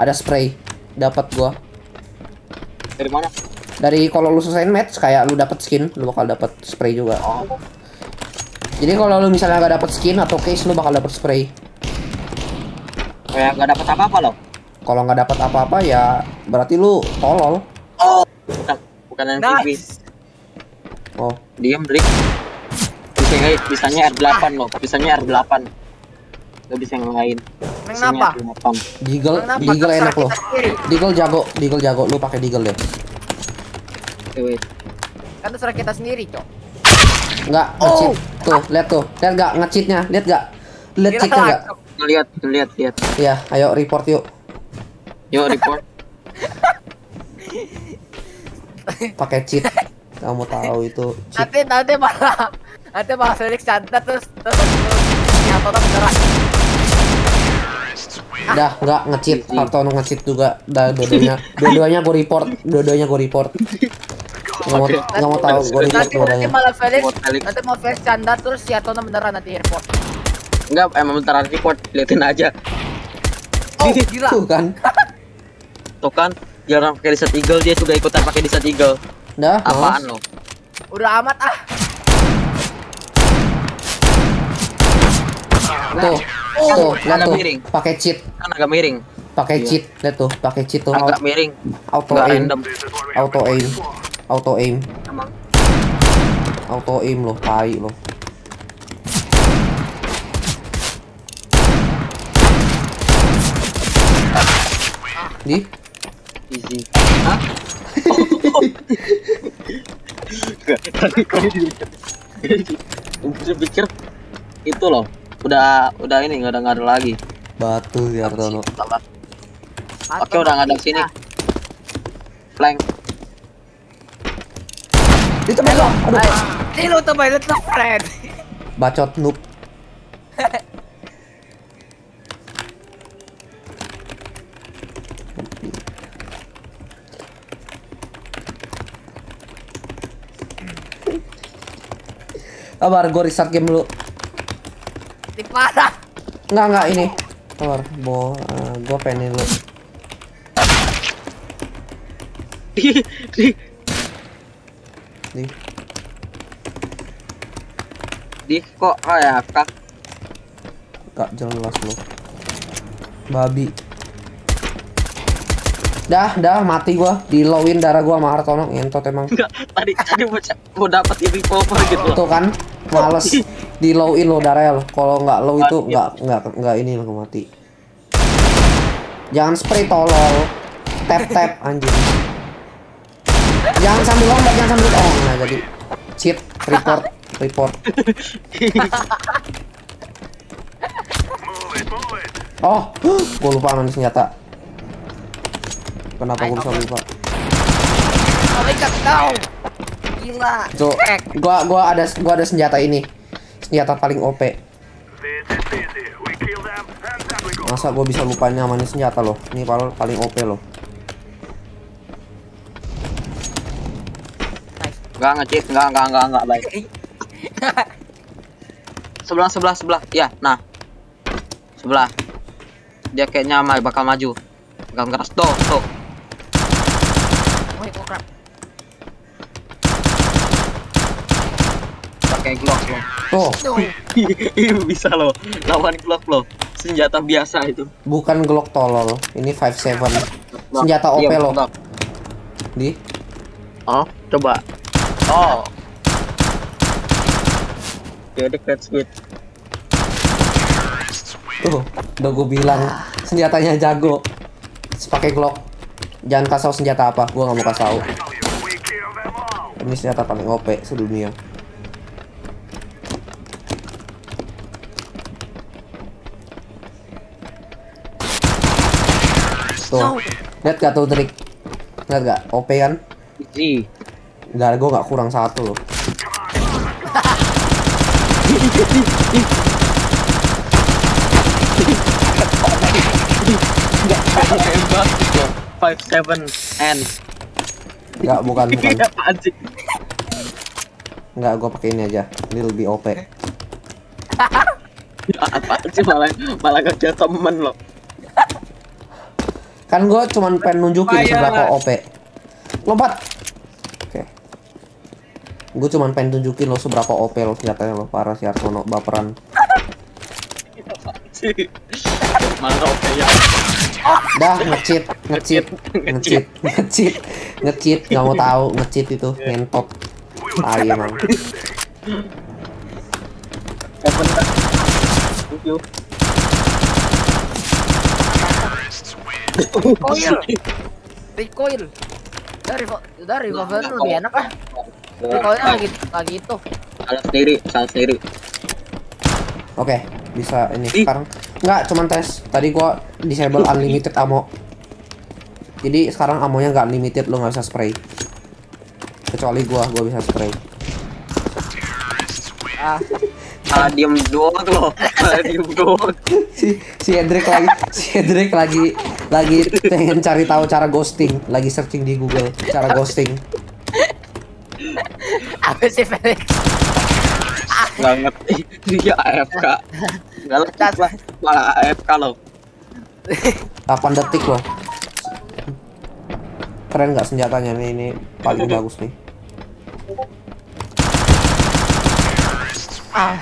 [SPEAKER 1] Ada spray. Dapat gua.
[SPEAKER 3] Dari mana?
[SPEAKER 1] Dari kalau lu selesaiin match kayak lu dapat skin, lu bakal dapat spray juga.
[SPEAKER 3] Oh,
[SPEAKER 1] Jadi kalau lu misalnya nggak dapat skin atau case lu bakal dapat spray.
[SPEAKER 3] kayak nggak dapat apa-apa loh.
[SPEAKER 1] Kalau nggak dapat apa-apa ya berarti lu tolol.
[SPEAKER 3] Bukan, bukan NPV.
[SPEAKER 2] Nice.
[SPEAKER 1] Oh,
[SPEAKER 3] Diam, Drik. Bisa nggak? Bisanya R8 loh. Bisanya R8. Gak bisa yang lain.
[SPEAKER 2] Kenapa?
[SPEAKER 3] Bisanya R8.
[SPEAKER 1] Deagle,
[SPEAKER 2] Kenapa
[SPEAKER 1] Deagle
[SPEAKER 2] terserah
[SPEAKER 1] enak loh. Deagle jago, Deagle jago. Lu pakai Deagle deh.
[SPEAKER 3] Oke, wait.
[SPEAKER 2] Kan terserah kita sendiri, Cok.
[SPEAKER 1] Nggak,
[SPEAKER 2] Oh.
[SPEAKER 1] nge-cheat. Tuh, lihat tuh. Lihat nggak nge-cheatnya? Lihat nggak? Lihat cheatnya nggak?
[SPEAKER 2] Cok.
[SPEAKER 3] Lihat, lihat, lihat.
[SPEAKER 1] Iya, ayo report yuk.
[SPEAKER 3] Yuk, report.
[SPEAKER 1] Pakai cheat. Kamu tahu itu cheat.
[SPEAKER 2] Nanti nanti malah nanti malah Felix cantat terus terus terus ya total beneran.
[SPEAKER 1] Dah, nggak nge-cheat. Hartono nge-cheat juga. Dah, dua-duanya. Dua-duanya gue report. Dua-duanya gue report. Nggak mau, nggak mau tahu gue report
[SPEAKER 2] Nanti nanti malah Felix nanti mau Felix candat terus ya total beneran nanti report.
[SPEAKER 3] Enggak, emang bentaran report. Liatin aja.
[SPEAKER 2] Oh gila.
[SPEAKER 1] Tuh kan.
[SPEAKER 3] Tuh kan, jarang pakai Desert Eagle, dia juga ikutan pakai Desert Eagle.
[SPEAKER 1] Dah,
[SPEAKER 3] Apaan lo?
[SPEAKER 2] Udah amat ah.
[SPEAKER 1] Tuh.
[SPEAKER 2] Oh,
[SPEAKER 1] Tuh, lihat tuh.
[SPEAKER 3] miring.
[SPEAKER 1] Pakai cheat.
[SPEAKER 3] Kan agak miring.
[SPEAKER 1] Pakai
[SPEAKER 3] Iya.
[SPEAKER 1] cheat. Lihat tuh, pakai cheat tuh.
[SPEAKER 3] Agak miring.
[SPEAKER 1] auto aim.
[SPEAKER 3] random.
[SPEAKER 1] Auto aim. Auto aim.
[SPEAKER 3] Emang.
[SPEAKER 1] Auto aim loh, tai loh. Di?
[SPEAKER 3] Easy. Hah? Dipikir. Dipikir itu loh. Udah udah ini nggak ada nggak ada lagi.
[SPEAKER 1] Batu ya.
[SPEAKER 2] Atau
[SPEAKER 3] Oke, udah nggak ada sini. Flank.
[SPEAKER 1] Temen lo. Aduh.
[SPEAKER 2] Ini lo tuh my little friend.
[SPEAKER 1] Bacot noob. Kabar, gue restart game dulu.
[SPEAKER 2] Di parah.
[SPEAKER 1] Enggak, enggak ini. Kabar, bo, uh, gue pengen dulu.
[SPEAKER 3] Di di
[SPEAKER 1] Nih,
[SPEAKER 3] di kok kayak kak
[SPEAKER 1] gak jelas lo. Babi. Dah, dah mati gua. Di lowin darah gua sama Hartono ngentot emang.
[SPEAKER 3] Enggak, tadi tadi mau mau dapat ini revolver gitu loh.
[SPEAKER 1] Tuh kan, males di lowin lo darahnya lo. Kalau nggak low itu nggak nggak nggak ini lo mati. Jangan spray tolol. Tap tap anjing. Jangan sambil lompat, jangan sambil oh nah jadi cheat report report. Oh, gua lupa mana senjata. Kenapa gua bisa lupa?
[SPEAKER 2] Oh my god, kau. Gila.
[SPEAKER 1] Tuh, gua gua ada gua ada senjata ini. Senjata paling OP. Masa gua bisa lupa namanya senjata loh. Ini paling paling OP loh.
[SPEAKER 3] Enggak ngecit, enggak enggak enggak enggak baik. sebelah sebelah sebelah. Ya, nah. Sebelah. Dia kayaknya bakal maju. Pegang keras. Tuh, tuh.
[SPEAKER 2] Kok crap.
[SPEAKER 3] Pakai glock.
[SPEAKER 1] Tuh,
[SPEAKER 2] Tuh.
[SPEAKER 3] Ini bisa loh. Lawan glock loh. Senjata biasa itu.
[SPEAKER 1] bukan Glock tolol. Ini 57. Senjata OP
[SPEAKER 3] Iya, glock.
[SPEAKER 1] Di
[SPEAKER 3] Oh, coba. Oh. Jadi red squid.
[SPEAKER 1] tuh, udah gua bilang senjatanya jago. Pakai Glock. Jangan kasih tahu senjata apa, gua nggak mau kasih tahu.
[SPEAKER 4] All.
[SPEAKER 1] Ini senjata paling OP sedunia. Tuh, lihat gak tuh trik? Lihat gak? OP kan?
[SPEAKER 3] Easy.
[SPEAKER 1] Darah gua nggak kurang satu loh.
[SPEAKER 3] Enggak hebat loh. Five seven and.
[SPEAKER 1] Nggak, bukan, bukan. Nggak, gua pakai ini aja. Ini lebih OP.
[SPEAKER 3] Apaan sih malah malah kerja temen loh.
[SPEAKER 1] Kan gua cuman pengen nunjukin seberapa OP. Lompat. Oke. Gua cuman pengen tunjukin lo seberapa OP lo senjatanya lo parah si Arsono baperan.
[SPEAKER 3] Malah oke ya.
[SPEAKER 1] Dah ngecit, ngecit, ngecit, ngecit, ngecit, nggak mau tahu ngecit itu ngentot. Tai emang.
[SPEAKER 3] Kan? Thank you.
[SPEAKER 2] Recoil. Recoil. Dari dari revolver
[SPEAKER 3] Nggak,
[SPEAKER 2] lebih enak ah. Recoilnya lagi lagi itu.
[SPEAKER 3] Salah sendiri, salah sendiri.
[SPEAKER 1] Oke, bisa ini sekarang. Nggak, cuman tes. Tadi gua disable unlimited ammo. Jadi sekarang amonya nggak unlimited, lo nggak bisa spray. Kecuali gua, gua bisa spray.
[SPEAKER 2] Ah,
[SPEAKER 3] Malah diem doang tuh. Malah diem doang.
[SPEAKER 1] si si Hendrik lagi si Hendrik lagi lagi pengen cari tahu cara ghosting lagi searching di Google cara ghosting
[SPEAKER 2] apa sih Felix?
[SPEAKER 3] Nggak ngerti. Dia AFK. Nggak lepas lah. Malah AFK loh.
[SPEAKER 1] 8 detik loh keren nggak senjatanya nih ini paling bagus nih
[SPEAKER 2] Ah,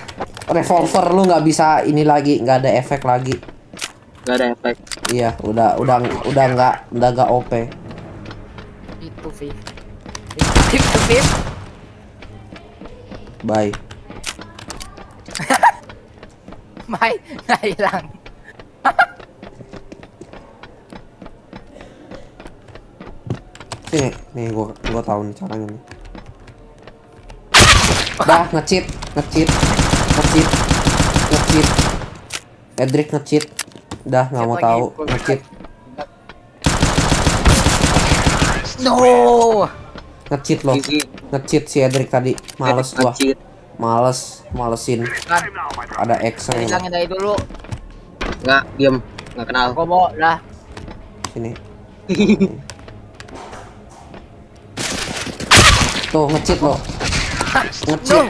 [SPEAKER 1] revolver lu nggak bisa ini lagi nggak ada efek lagi
[SPEAKER 3] Nggak ada efek.
[SPEAKER 1] iya udah udah udah nggak udah nggak OP
[SPEAKER 2] itu Viv. Itu Viv.
[SPEAKER 1] bye
[SPEAKER 2] Mai, nggak hilang.
[SPEAKER 1] sini nih gua gua tahu nih caranya nih. Dah ngecit ngecit ngecit ngecit. Edric ngecit. Dah nggak mau tahu ngecit.
[SPEAKER 2] No.
[SPEAKER 1] ngecit loh ngecit si Edric tadi. Males gua.
[SPEAKER 3] Ngecit.
[SPEAKER 1] Males malesin.
[SPEAKER 2] Kan,
[SPEAKER 1] ada X
[SPEAKER 2] hilangin dari dulu.
[SPEAKER 3] Nggak, diem. Nggak kenal.
[SPEAKER 2] Aku mau lah.
[SPEAKER 1] sini. Tuh ngecit loh ngecit.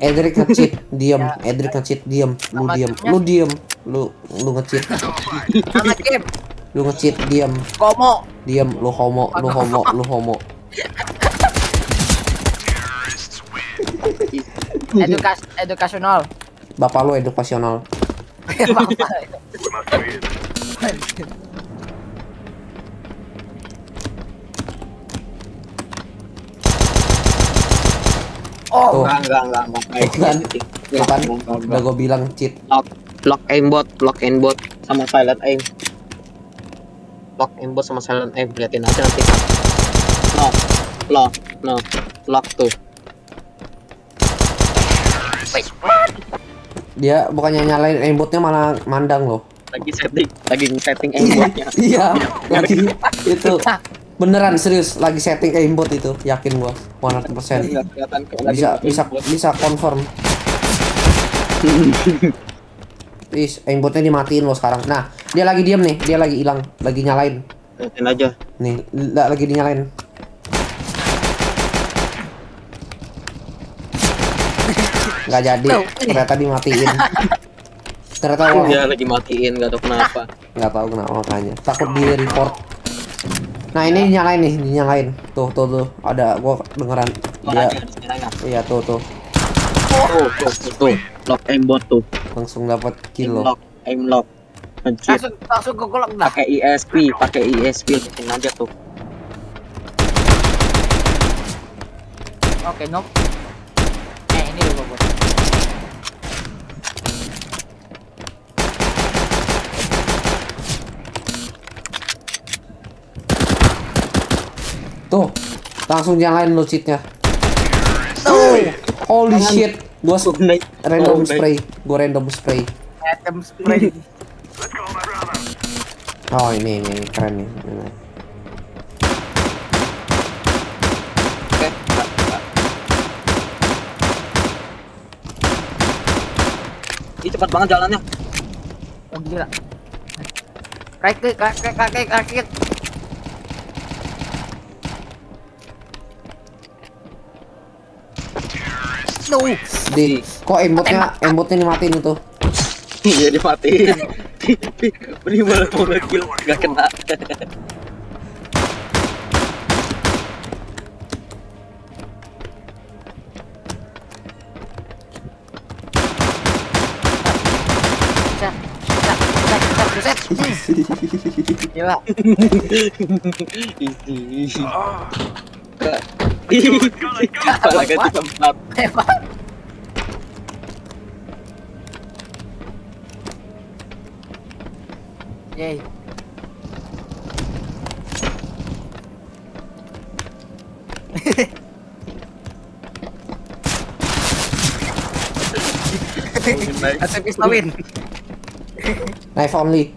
[SPEAKER 1] Edric ngecit. Diem.
[SPEAKER 2] Ya.
[SPEAKER 1] Edric ngecit. Diem. Lu
[SPEAKER 2] timnya.
[SPEAKER 1] lu diem. Lu lu ngecit. Lu ngecit. Diem.
[SPEAKER 2] Komo.
[SPEAKER 1] diem. Lu homo. Lu homo. Lu homo
[SPEAKER 2] Edukas edukasional.
[SPEAKER 1] Bapak lu edukasional.
[SPEAKER 2] Oh,
[SPEAKER 3] Tuh. enggak, enggak, enggak, enggak.
[SPEAKER 1] Kan,
[SPEAKER 3] kan
[SPEAKER 1] udah gue bilang cheat.
[SPEAKER 3] Lock, lock aim bot, lock aim bot sama silent aim. Lock aim bot sama silent aim, liatin aja nanti. Lock, lock, no, lock tuh.
[SPEAKER 1] Dia bukannya nyalain aimbotnya malah mandang loh.
[SPEAKER 3] Lagi setting, lagi setting aimbotnya.
[SPEAKER 1] iya, lagi itu beneran serius lagi setting aimbot itu, yakin gua 100%.
[SPEAKER 3] Nggak kelihatan kayak lagi
[SPEAKER 1] Bisa bisa bisa confirm. Is, aimbotnya dimatiin loh sekarang. Nah, dia lagi diem nih, dia lagi hilang, lagi nyalain.
[SPEAKER 3] Liatin aja.
[SPEAKER 1] Nih, la- lagi dinyalain. Nggak jadi, ternyata dimatiin. Ternyata
[SPEAKER 3] Dia lagi matiin, gak tau kenapa.
[SPEAKER 1] nggak tahu kenapa makanya. Takut di report. Nah ini dinyalain nih, dinyalain. Tuh, tuh, tuh. Ada, gua dengeran dia. Iya tuh, tuh.
[SPEAKER 3] Tuh, tuh, tuh, tuh. Lock aimbot tuh.
[SPEAKER 1] Langsung dapat kill
[SPEAKER 3] lock, aim lock. Anjir.
[SPEAKER 2] Langsung langsung ke dah.
[SPEAKER 3] pakai ESP, pakai ESP aja tuh.
[SPEAKER 2] Oke, nope. Eh, ini dulu bos.
[SPEAKER 1] Tuh, langsung nyalain lo cheatnya. Holy shit, gua
[SPEAKER 3] Oh,
[SPEAKER 1] random
[SPEAKER 3] Oh,
[SPEAKER 1] spray, gua random spray.
[SPEAKER 2] Atom spray.
[SPEAKER 1] Oh ini ini, ini keren nih. Ini.
[SPEAKER 3] Ih, cepat banget jalannya.
[SPEAKER 2] Oh gila. Right click, right click, No.
[SPEAKER 1] Di, kok embotnya embotnya dimatiin itu?
[SPEAKER 3] Iya, dimatiin. Ini malah mau nge-kill, nggak kena.
[SPEAKER 2] Buset. Buset, buset, buset, buset. Gila.
[SPEAKER 3] Malah ganti tempat.
[SPEAKER 2] Hebat. Yay. Atau pistolin.
[SPEAKER 1] Knife only.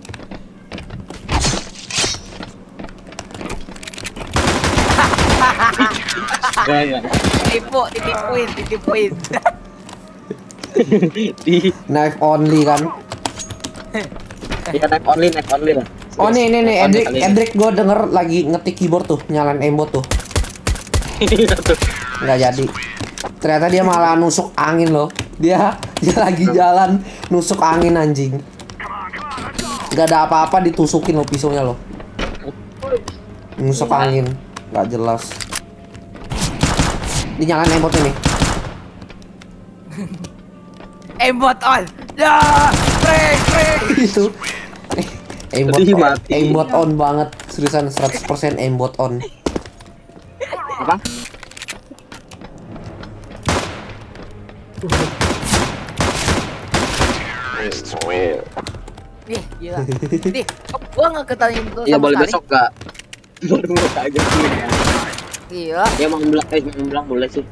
[SPEAKER 3] Ya, ya.
[SPEAKER 2] Tipu, ditipuin, ditipuin.
[SPEAKER 3] Di,
[SPEAKER 1] Knife only kan.
[SPEAKER 3] ya naik only, naik only lah.
[SPEAKER 1] Oh nih nih nih Edric. Edric gue denger lagi ngetik keyboard tuh nyalain embot tuh
[SPEAKER 3] Iya tuh.
[SPEAKER 1] nggak jadi ternyata dia malah nusuk angin loh dia dia lagi jalan nusuk angin anjing nggak ada apa-apa ditusukin loh pisaunya loh nusuk angin nggak jelas dinyalain embotnya nih
[SPEAKER 2] Embot on. Ya, break, break.
[SPEAKER 1] itu aimbot
[SPEAKER 3] Tadi
[SPEAKER 1] on,
[SPEAKER 3] mati.
[SPEAKER 1] aimbot on banget seriusan 100% aimbot on
[SPEAKER 3] Apa?
[SPEAKER 2] Nih, gila. Nih, gua nggak ketahuin tuh
[SPEAKER 3] Iya boleh besok gak? Boleh besok aja sih. Ya.
[SPEAKER 2] Gila.
[SPEAKER 3] Ya mau bilang, eh mau bilang boleh sih.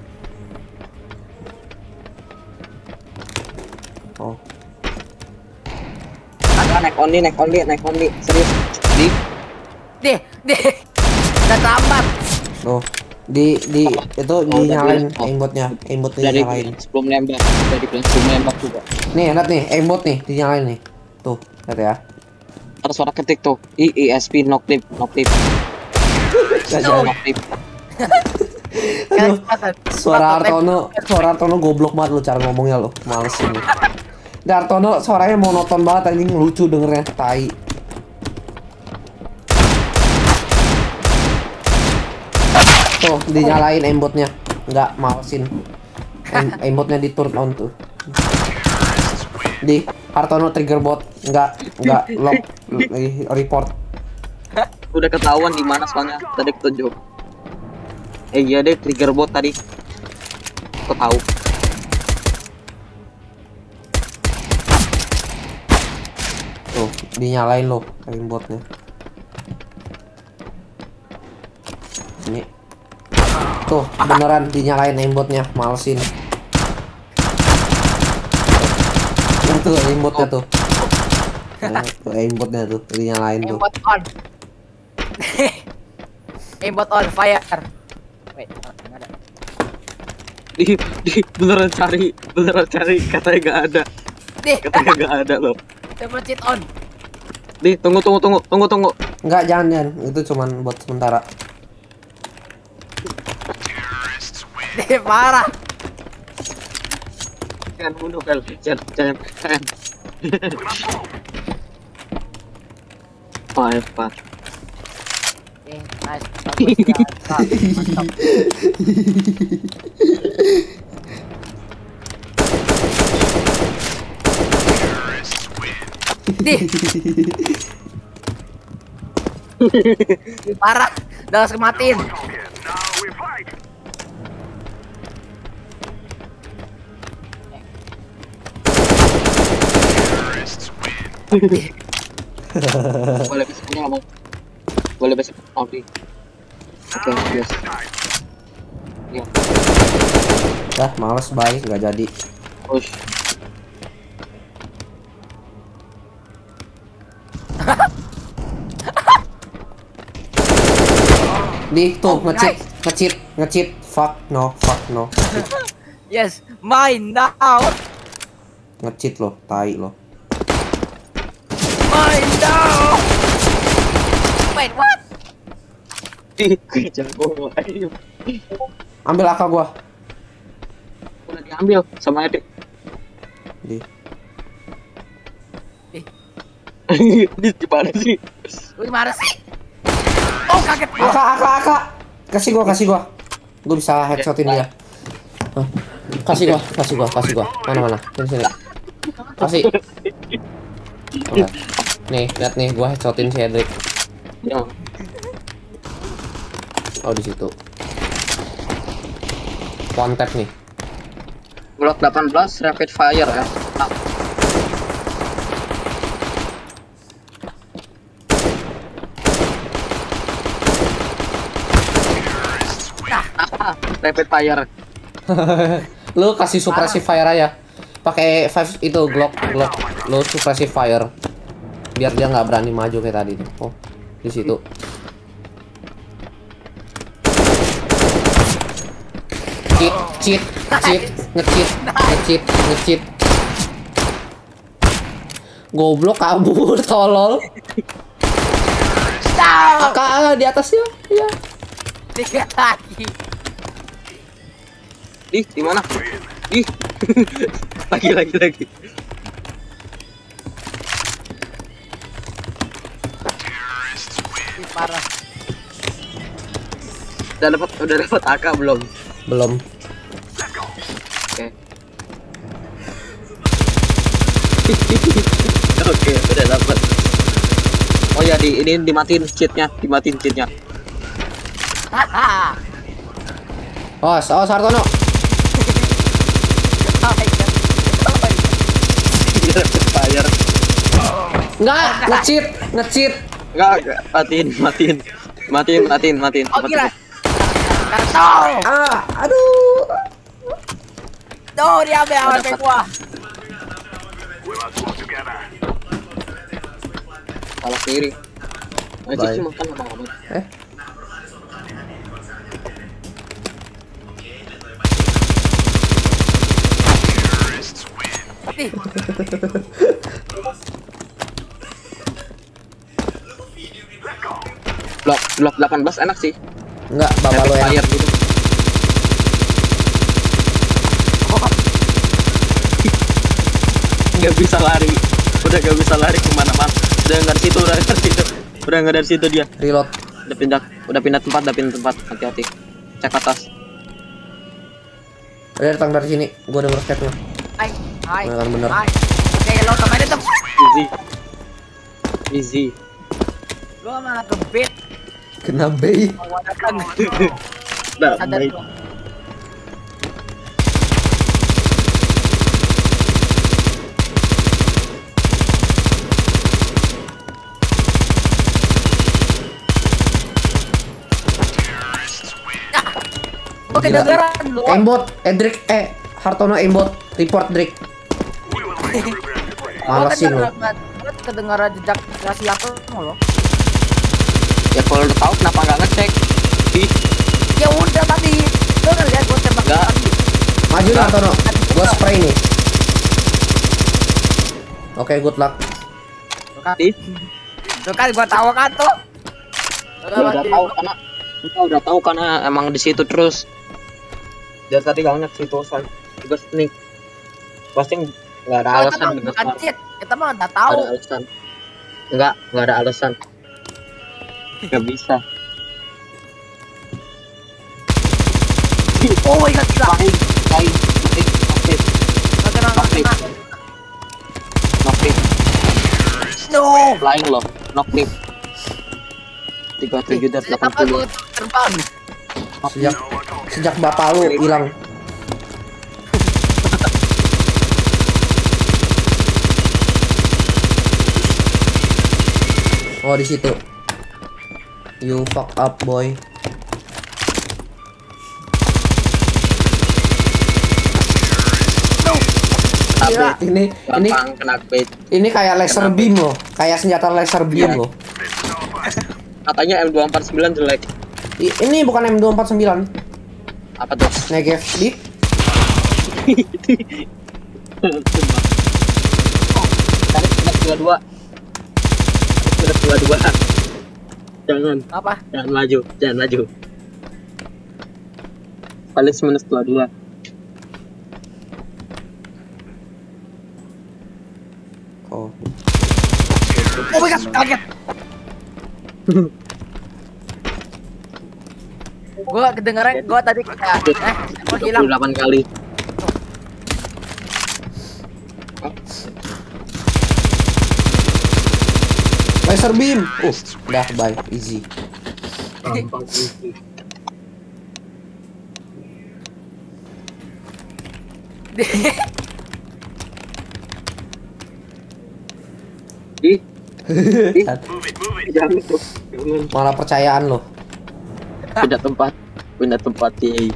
[SPEAKER 1] oh
[SPEAKER 3] Ada naik only, naik only, naik only. Serius. Di,
[SPEAKER 2] Nih, nih. Udah tamat.
[SPEAKER 1] Tuh, di di itu
[SPEAKER 3] Oh,
[SPEAKER 1] dinyalain.
[SPEAKER 3] Oh.
[SPEAKER 1] aimbotnya, aimbotnya
[SPEAKER 3] dari
[SPEAKER 1] dinyalain.
[SPEAKER 3] sebelum nembak, dari sebelum nembak juga.
[SPEAKER 1] Nih, lihat nih, aimbot nih dinyalain nih. Tuh, lihat ya.
[SPEAKER 3] Ada suara ketik tuh. I ESP knock tip, knock tip,
[SPEAKER 2] No.
[SPEAKER 1] jadi.
[SPEAKER 3] knock tip.
[SPEAKER 1] Aduh, suara Artono, suara Artono goblok banget lu cara ngomongnya lo, males ini. Dan Artono suaranya monoton banget anjing lucu dengernya, tai. Tuh, dinyalain aimbotnya. Enggak, malesin. Aimbotnya di turn on tuh. Di Hartono trigger bot, enggak, enggak lock report.
[SPEAKER 3] Udah ketahuan di mana soalnya tadi ketunjuk. Eh iya deh trigger bot tadi. Kau tahu?
[SPEAKER 1] Tuh, dinyalain loh aimbotnya. Ini. Tuh, beneran dinyalain aimbotnya, malesin. Tuh aimbotnya tuh. Nah, tuh aimbotnya tuh, dinyalain tuh.
[SPEAKER 2] Aimbot on. Aimbot on fire. Wait, nggak ada.
[SPEAKER 3] Di, di beneran cari, beneran cari katanya gak ada,
[SPEAKER 2] Dih,
[SPEAKER 3] katanya gak ada loh.
[SPEAKER 2] double cheat on.
[SPEAKER 3] Di, tunggu tunggu tunggu tunggu tunggu.
[SPEAKER 1] Enggak, jangan, jangan. Itu cuman buat sementara.
[SPEAKER 2] Dih, parah.
[SPEAKER 3] Jangan bunuh Vel, jangan jangan. jangan. Wah,
[SPEAKER 2] Parah. Udah langsung matiin.
[SPEAKER 3] Boleh. Boleh besok Audi. Oke, yes. Ya,
[SPEAKER 1] Dah, males bye, nggak jadi.
[SPEAKER 3] push.
[SPEAKER 1] Di, tuh,
[SPEAKER 2] Oh,
[SPEAKER 1] ngecit,
[SPEAKER 2] nice.
[SPEAKER 1] ngecit, ngecit. Fuck, no, fuck, no.
[SPEAKER 2] Yes, mine now.
[SPEAKER 1] Ngecit loh, tai loh.
[SPEAKER 2] Mine. Wait, what?
[SPEAKER 3] Jago ayo.
[SPEAKER 1] Ambil AK gua.
[SPEAKER 3] Udah diambil sama Edik.
[SPEAKER 1] Di.
[SPEAKER 3] Di gimana sih?
[SPEAKER 2] Lu gimana sih? Oh, kaget gua.
[SPEAKER 1] AK, AK, AK. Kasih gua, kasih gua. Gua bisa headshotin dia. Hah. Kasih gua, kasih gua, kasih gua. Mana mana? Sini sini. Kasih. Oke. Nih, lihat nih, gua headshotin si Edric. Oh, di situ. One tap nih.
[SPEAKER 3] Glock 18 rapid fire ya. Ah, ah, rapid fire.
[SPEAKER 1] Lu kasih suppressive fire aja. Pakai five itu Glock, Glock. Lu suppressive fire. Biar dia nggak berani maju kayak tadi. Oh, di situ. Cheat, cheat, cheat, ngecheat, ngecheat, ngecheat. Goblok kabur, tolol. Kakak di atasnya, iya.
[SPEAKER 2] Tiga lagi.
[SPEAKER 3] Di, di mana? Di. lagi lagi lagi.
[SPEAKER 2] Parah.
[SPEAKER 3] Udah dapat udah dapat AK belum?
[SPEAKER 1] Belum.
[SPEAKER 3] Oke. Oke, udah dapat. Oh ya di ini dimatiin cheatnya, dimatiin cheatnya.
[SPEAKER 1] Oh, oh Sartono. Enggak, ngecheat, ngecheat.
[SPEAKER 3] Enggak, enggak. matiin, matiin. Matiin, matiin, matiin.
[SPEAKER 2] Gila.
[SPEAKER 3] cepet.
[SPEAKER 2] Kartu.
[SPEAKER 1] Ah, aduh.
[SPEAKER 2] Tuh dia ambil
[SPEAKER 3] Oh,
[SPEAKER 2] HP gua.
[SPEAKER 3] Kalau kiri. Ayo
[SPEAKER 1] Bye.
[SPEAKER 3] Cici makan lama-lama.
[SPEAKER 1] Eh,
[SPEAKER 2] Nih,
[SPEAKER 3] Blok, blok 18 enak sih.
[SPEAKER 1] enggak, bapak
[SPEAKER 3] Rapid
[SPEAKER 1] lo ya.
[SPEAKER 3] gitu. Nggak bisa lari. Udah nggak bisa lari ke mana-mana. Udah nggak dari situ, udah nggak dari situ. Udah nggak dari situ dia.
[SPEAKER 1] Reload.
[SPEAKER 3] Udah pindah, udah pindah tempat, udah pindah tempat. Hati-hati. Cek atas.
[SPEAKER 1] Dia datang dari sini. Gua denger stepnya.
[SPEAKER 2] hai, hai.
[SPEAKER 1] Beneran bener.
[SPEAKER 2] Hai. Oke, lo kemarin tuh.
[SPEAKER 3] Easy. Easy.
[SPEAKER 2] Gua malah gebet.
[SPEAKER 1] Kena
[SPEAKER 2] bay
[SPEAKER 3] Nah, bay
[SPEAKER 2] ah! Oke, dengeran Embot,
[SPEAKER 1] Edric, eh, Hartono Embot, report Drake. Malesin
[SPEAKER 2] lo. Kedengaran jejak rahasia apa lo?
[SPEAKER 3] Ya kalau udah tahu kenapa nggak ngecek? Ih,
[SPEAKER 2] Ya udah tadi. Lu udah lihat gua tembak
[SPEAKER 3] Enggak.
[SPEAKER 2] tadi.
[SPEAKER 1] Maju nih Hartono, gua spray nih. Oke, good luck.
[SPEAKER 2] Tuh kan, tuh kan gua tahu kan tuh.
[SPEAKER 3] Ya udah tahu karena kita udah tahu karena emang di situ terus. Dari tadi banyak situ soal juga sneak. Pasti nggak ada alasan
[SPEAKER 2] kita mah udah
[SPEAKER 3] Nggak
[SPEAKER 2] tahu.
[SPEAKER 3] ada alasan. Enggak, nggak ada alasan. Nggak bisa.
[SPEAKER 2] Oh my god, gila.
[SPEAKER 3] Lain, lain,
[SPEAKER 2] kena. No.
[SPEAKER 3] Flying loh, knock lift. Tiga tujuh dan delapan
[SPEAKER 2] Apa
[SPEAKER 3] puluh.
[SPEAKER 2] gua terbang?
[SPEAKER 1] Sejak sejak bapak lu hilang. Oh di situ. You fuck up boy.
[SPEAKER 2] Gila.
[SPEAKER 1] Ini ini ini kayak laser beam loh, kayak senjata laser beam
[SPEAKER 3] Iya.
[SPEAKER 1] loh.
[SPEAKER 3] Katanya M249 jelek.
[SPEAKER 1] I- ini bukan M249,
[SPEAKER 3] Apa tuh?
[SPEAKER 1] Negev di
[SPEAKER 3] minus dua dua. Minus dua dua. Jangan,
[SPEAKER 2] Apa?
[SPEAKER 3] jangan maju, jangan maju. Paling minus dua dua.
[SPEAKER 1] Oh.
[SPEAKER 2] Oh my god, kaget. gua kedengeran gua tadi kayak eh gua hilang.
[SPEAKER 3] 28 kali.
[SPEAKER 1] Laser beam. Uh, udah bye, easy.
[SPEAKER 3] Gampang easy. Ih,
[SPEAKER 4] Move it, move it.
[SPEAKER 3] jangan tuh. Jangan.
[SPEAKER 1] Malah percayaan loh.
[SPEAKER 3] Pindah tempat. Pindah tempat yay.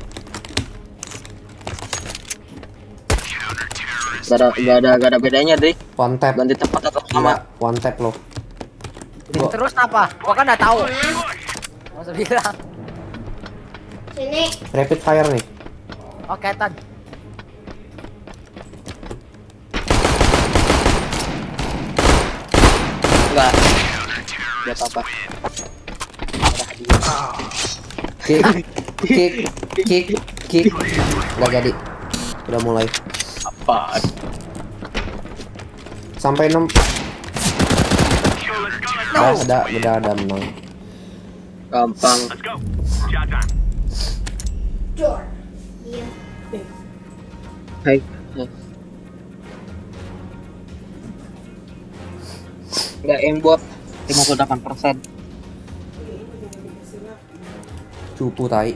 [SPEAKER 3] Gak ada, gak ada, gak ada bedanya deh.
[SPEAKER 1] One tap.
[SPEAKER 3] Ganti tempat atau
[SPEAKER 1] Iya,
[SPEAKER 3] sama.
[SPEAKER 1] one tap loh. Gua-
[SPEAKER 2] Terus apa? Gua kan udah tahu. Masa bilang.
[SPEAKER 5] Sini.
[SPEAKER 1] Rapid fire nih.
[SPEAKER 2] Oke, Tan.
[SPEAKER 3] Enggak. Buat apa?
[SPEAKER 1] Kick, kick, kick, kick. Nggak jadi. Udah mulai.
[SPEAKER 3] Apa?
[SPEAKER 1] Sampai 6
[SPEAKER 4] Yo, let's go, let's go.
[SPEAKER 1] Udah, udah, udah ada menang.
[SPEAKER 3] Gampang. Hai. Enggak aimbot 58 persen.
[SPEAKER 1] Cupu tai.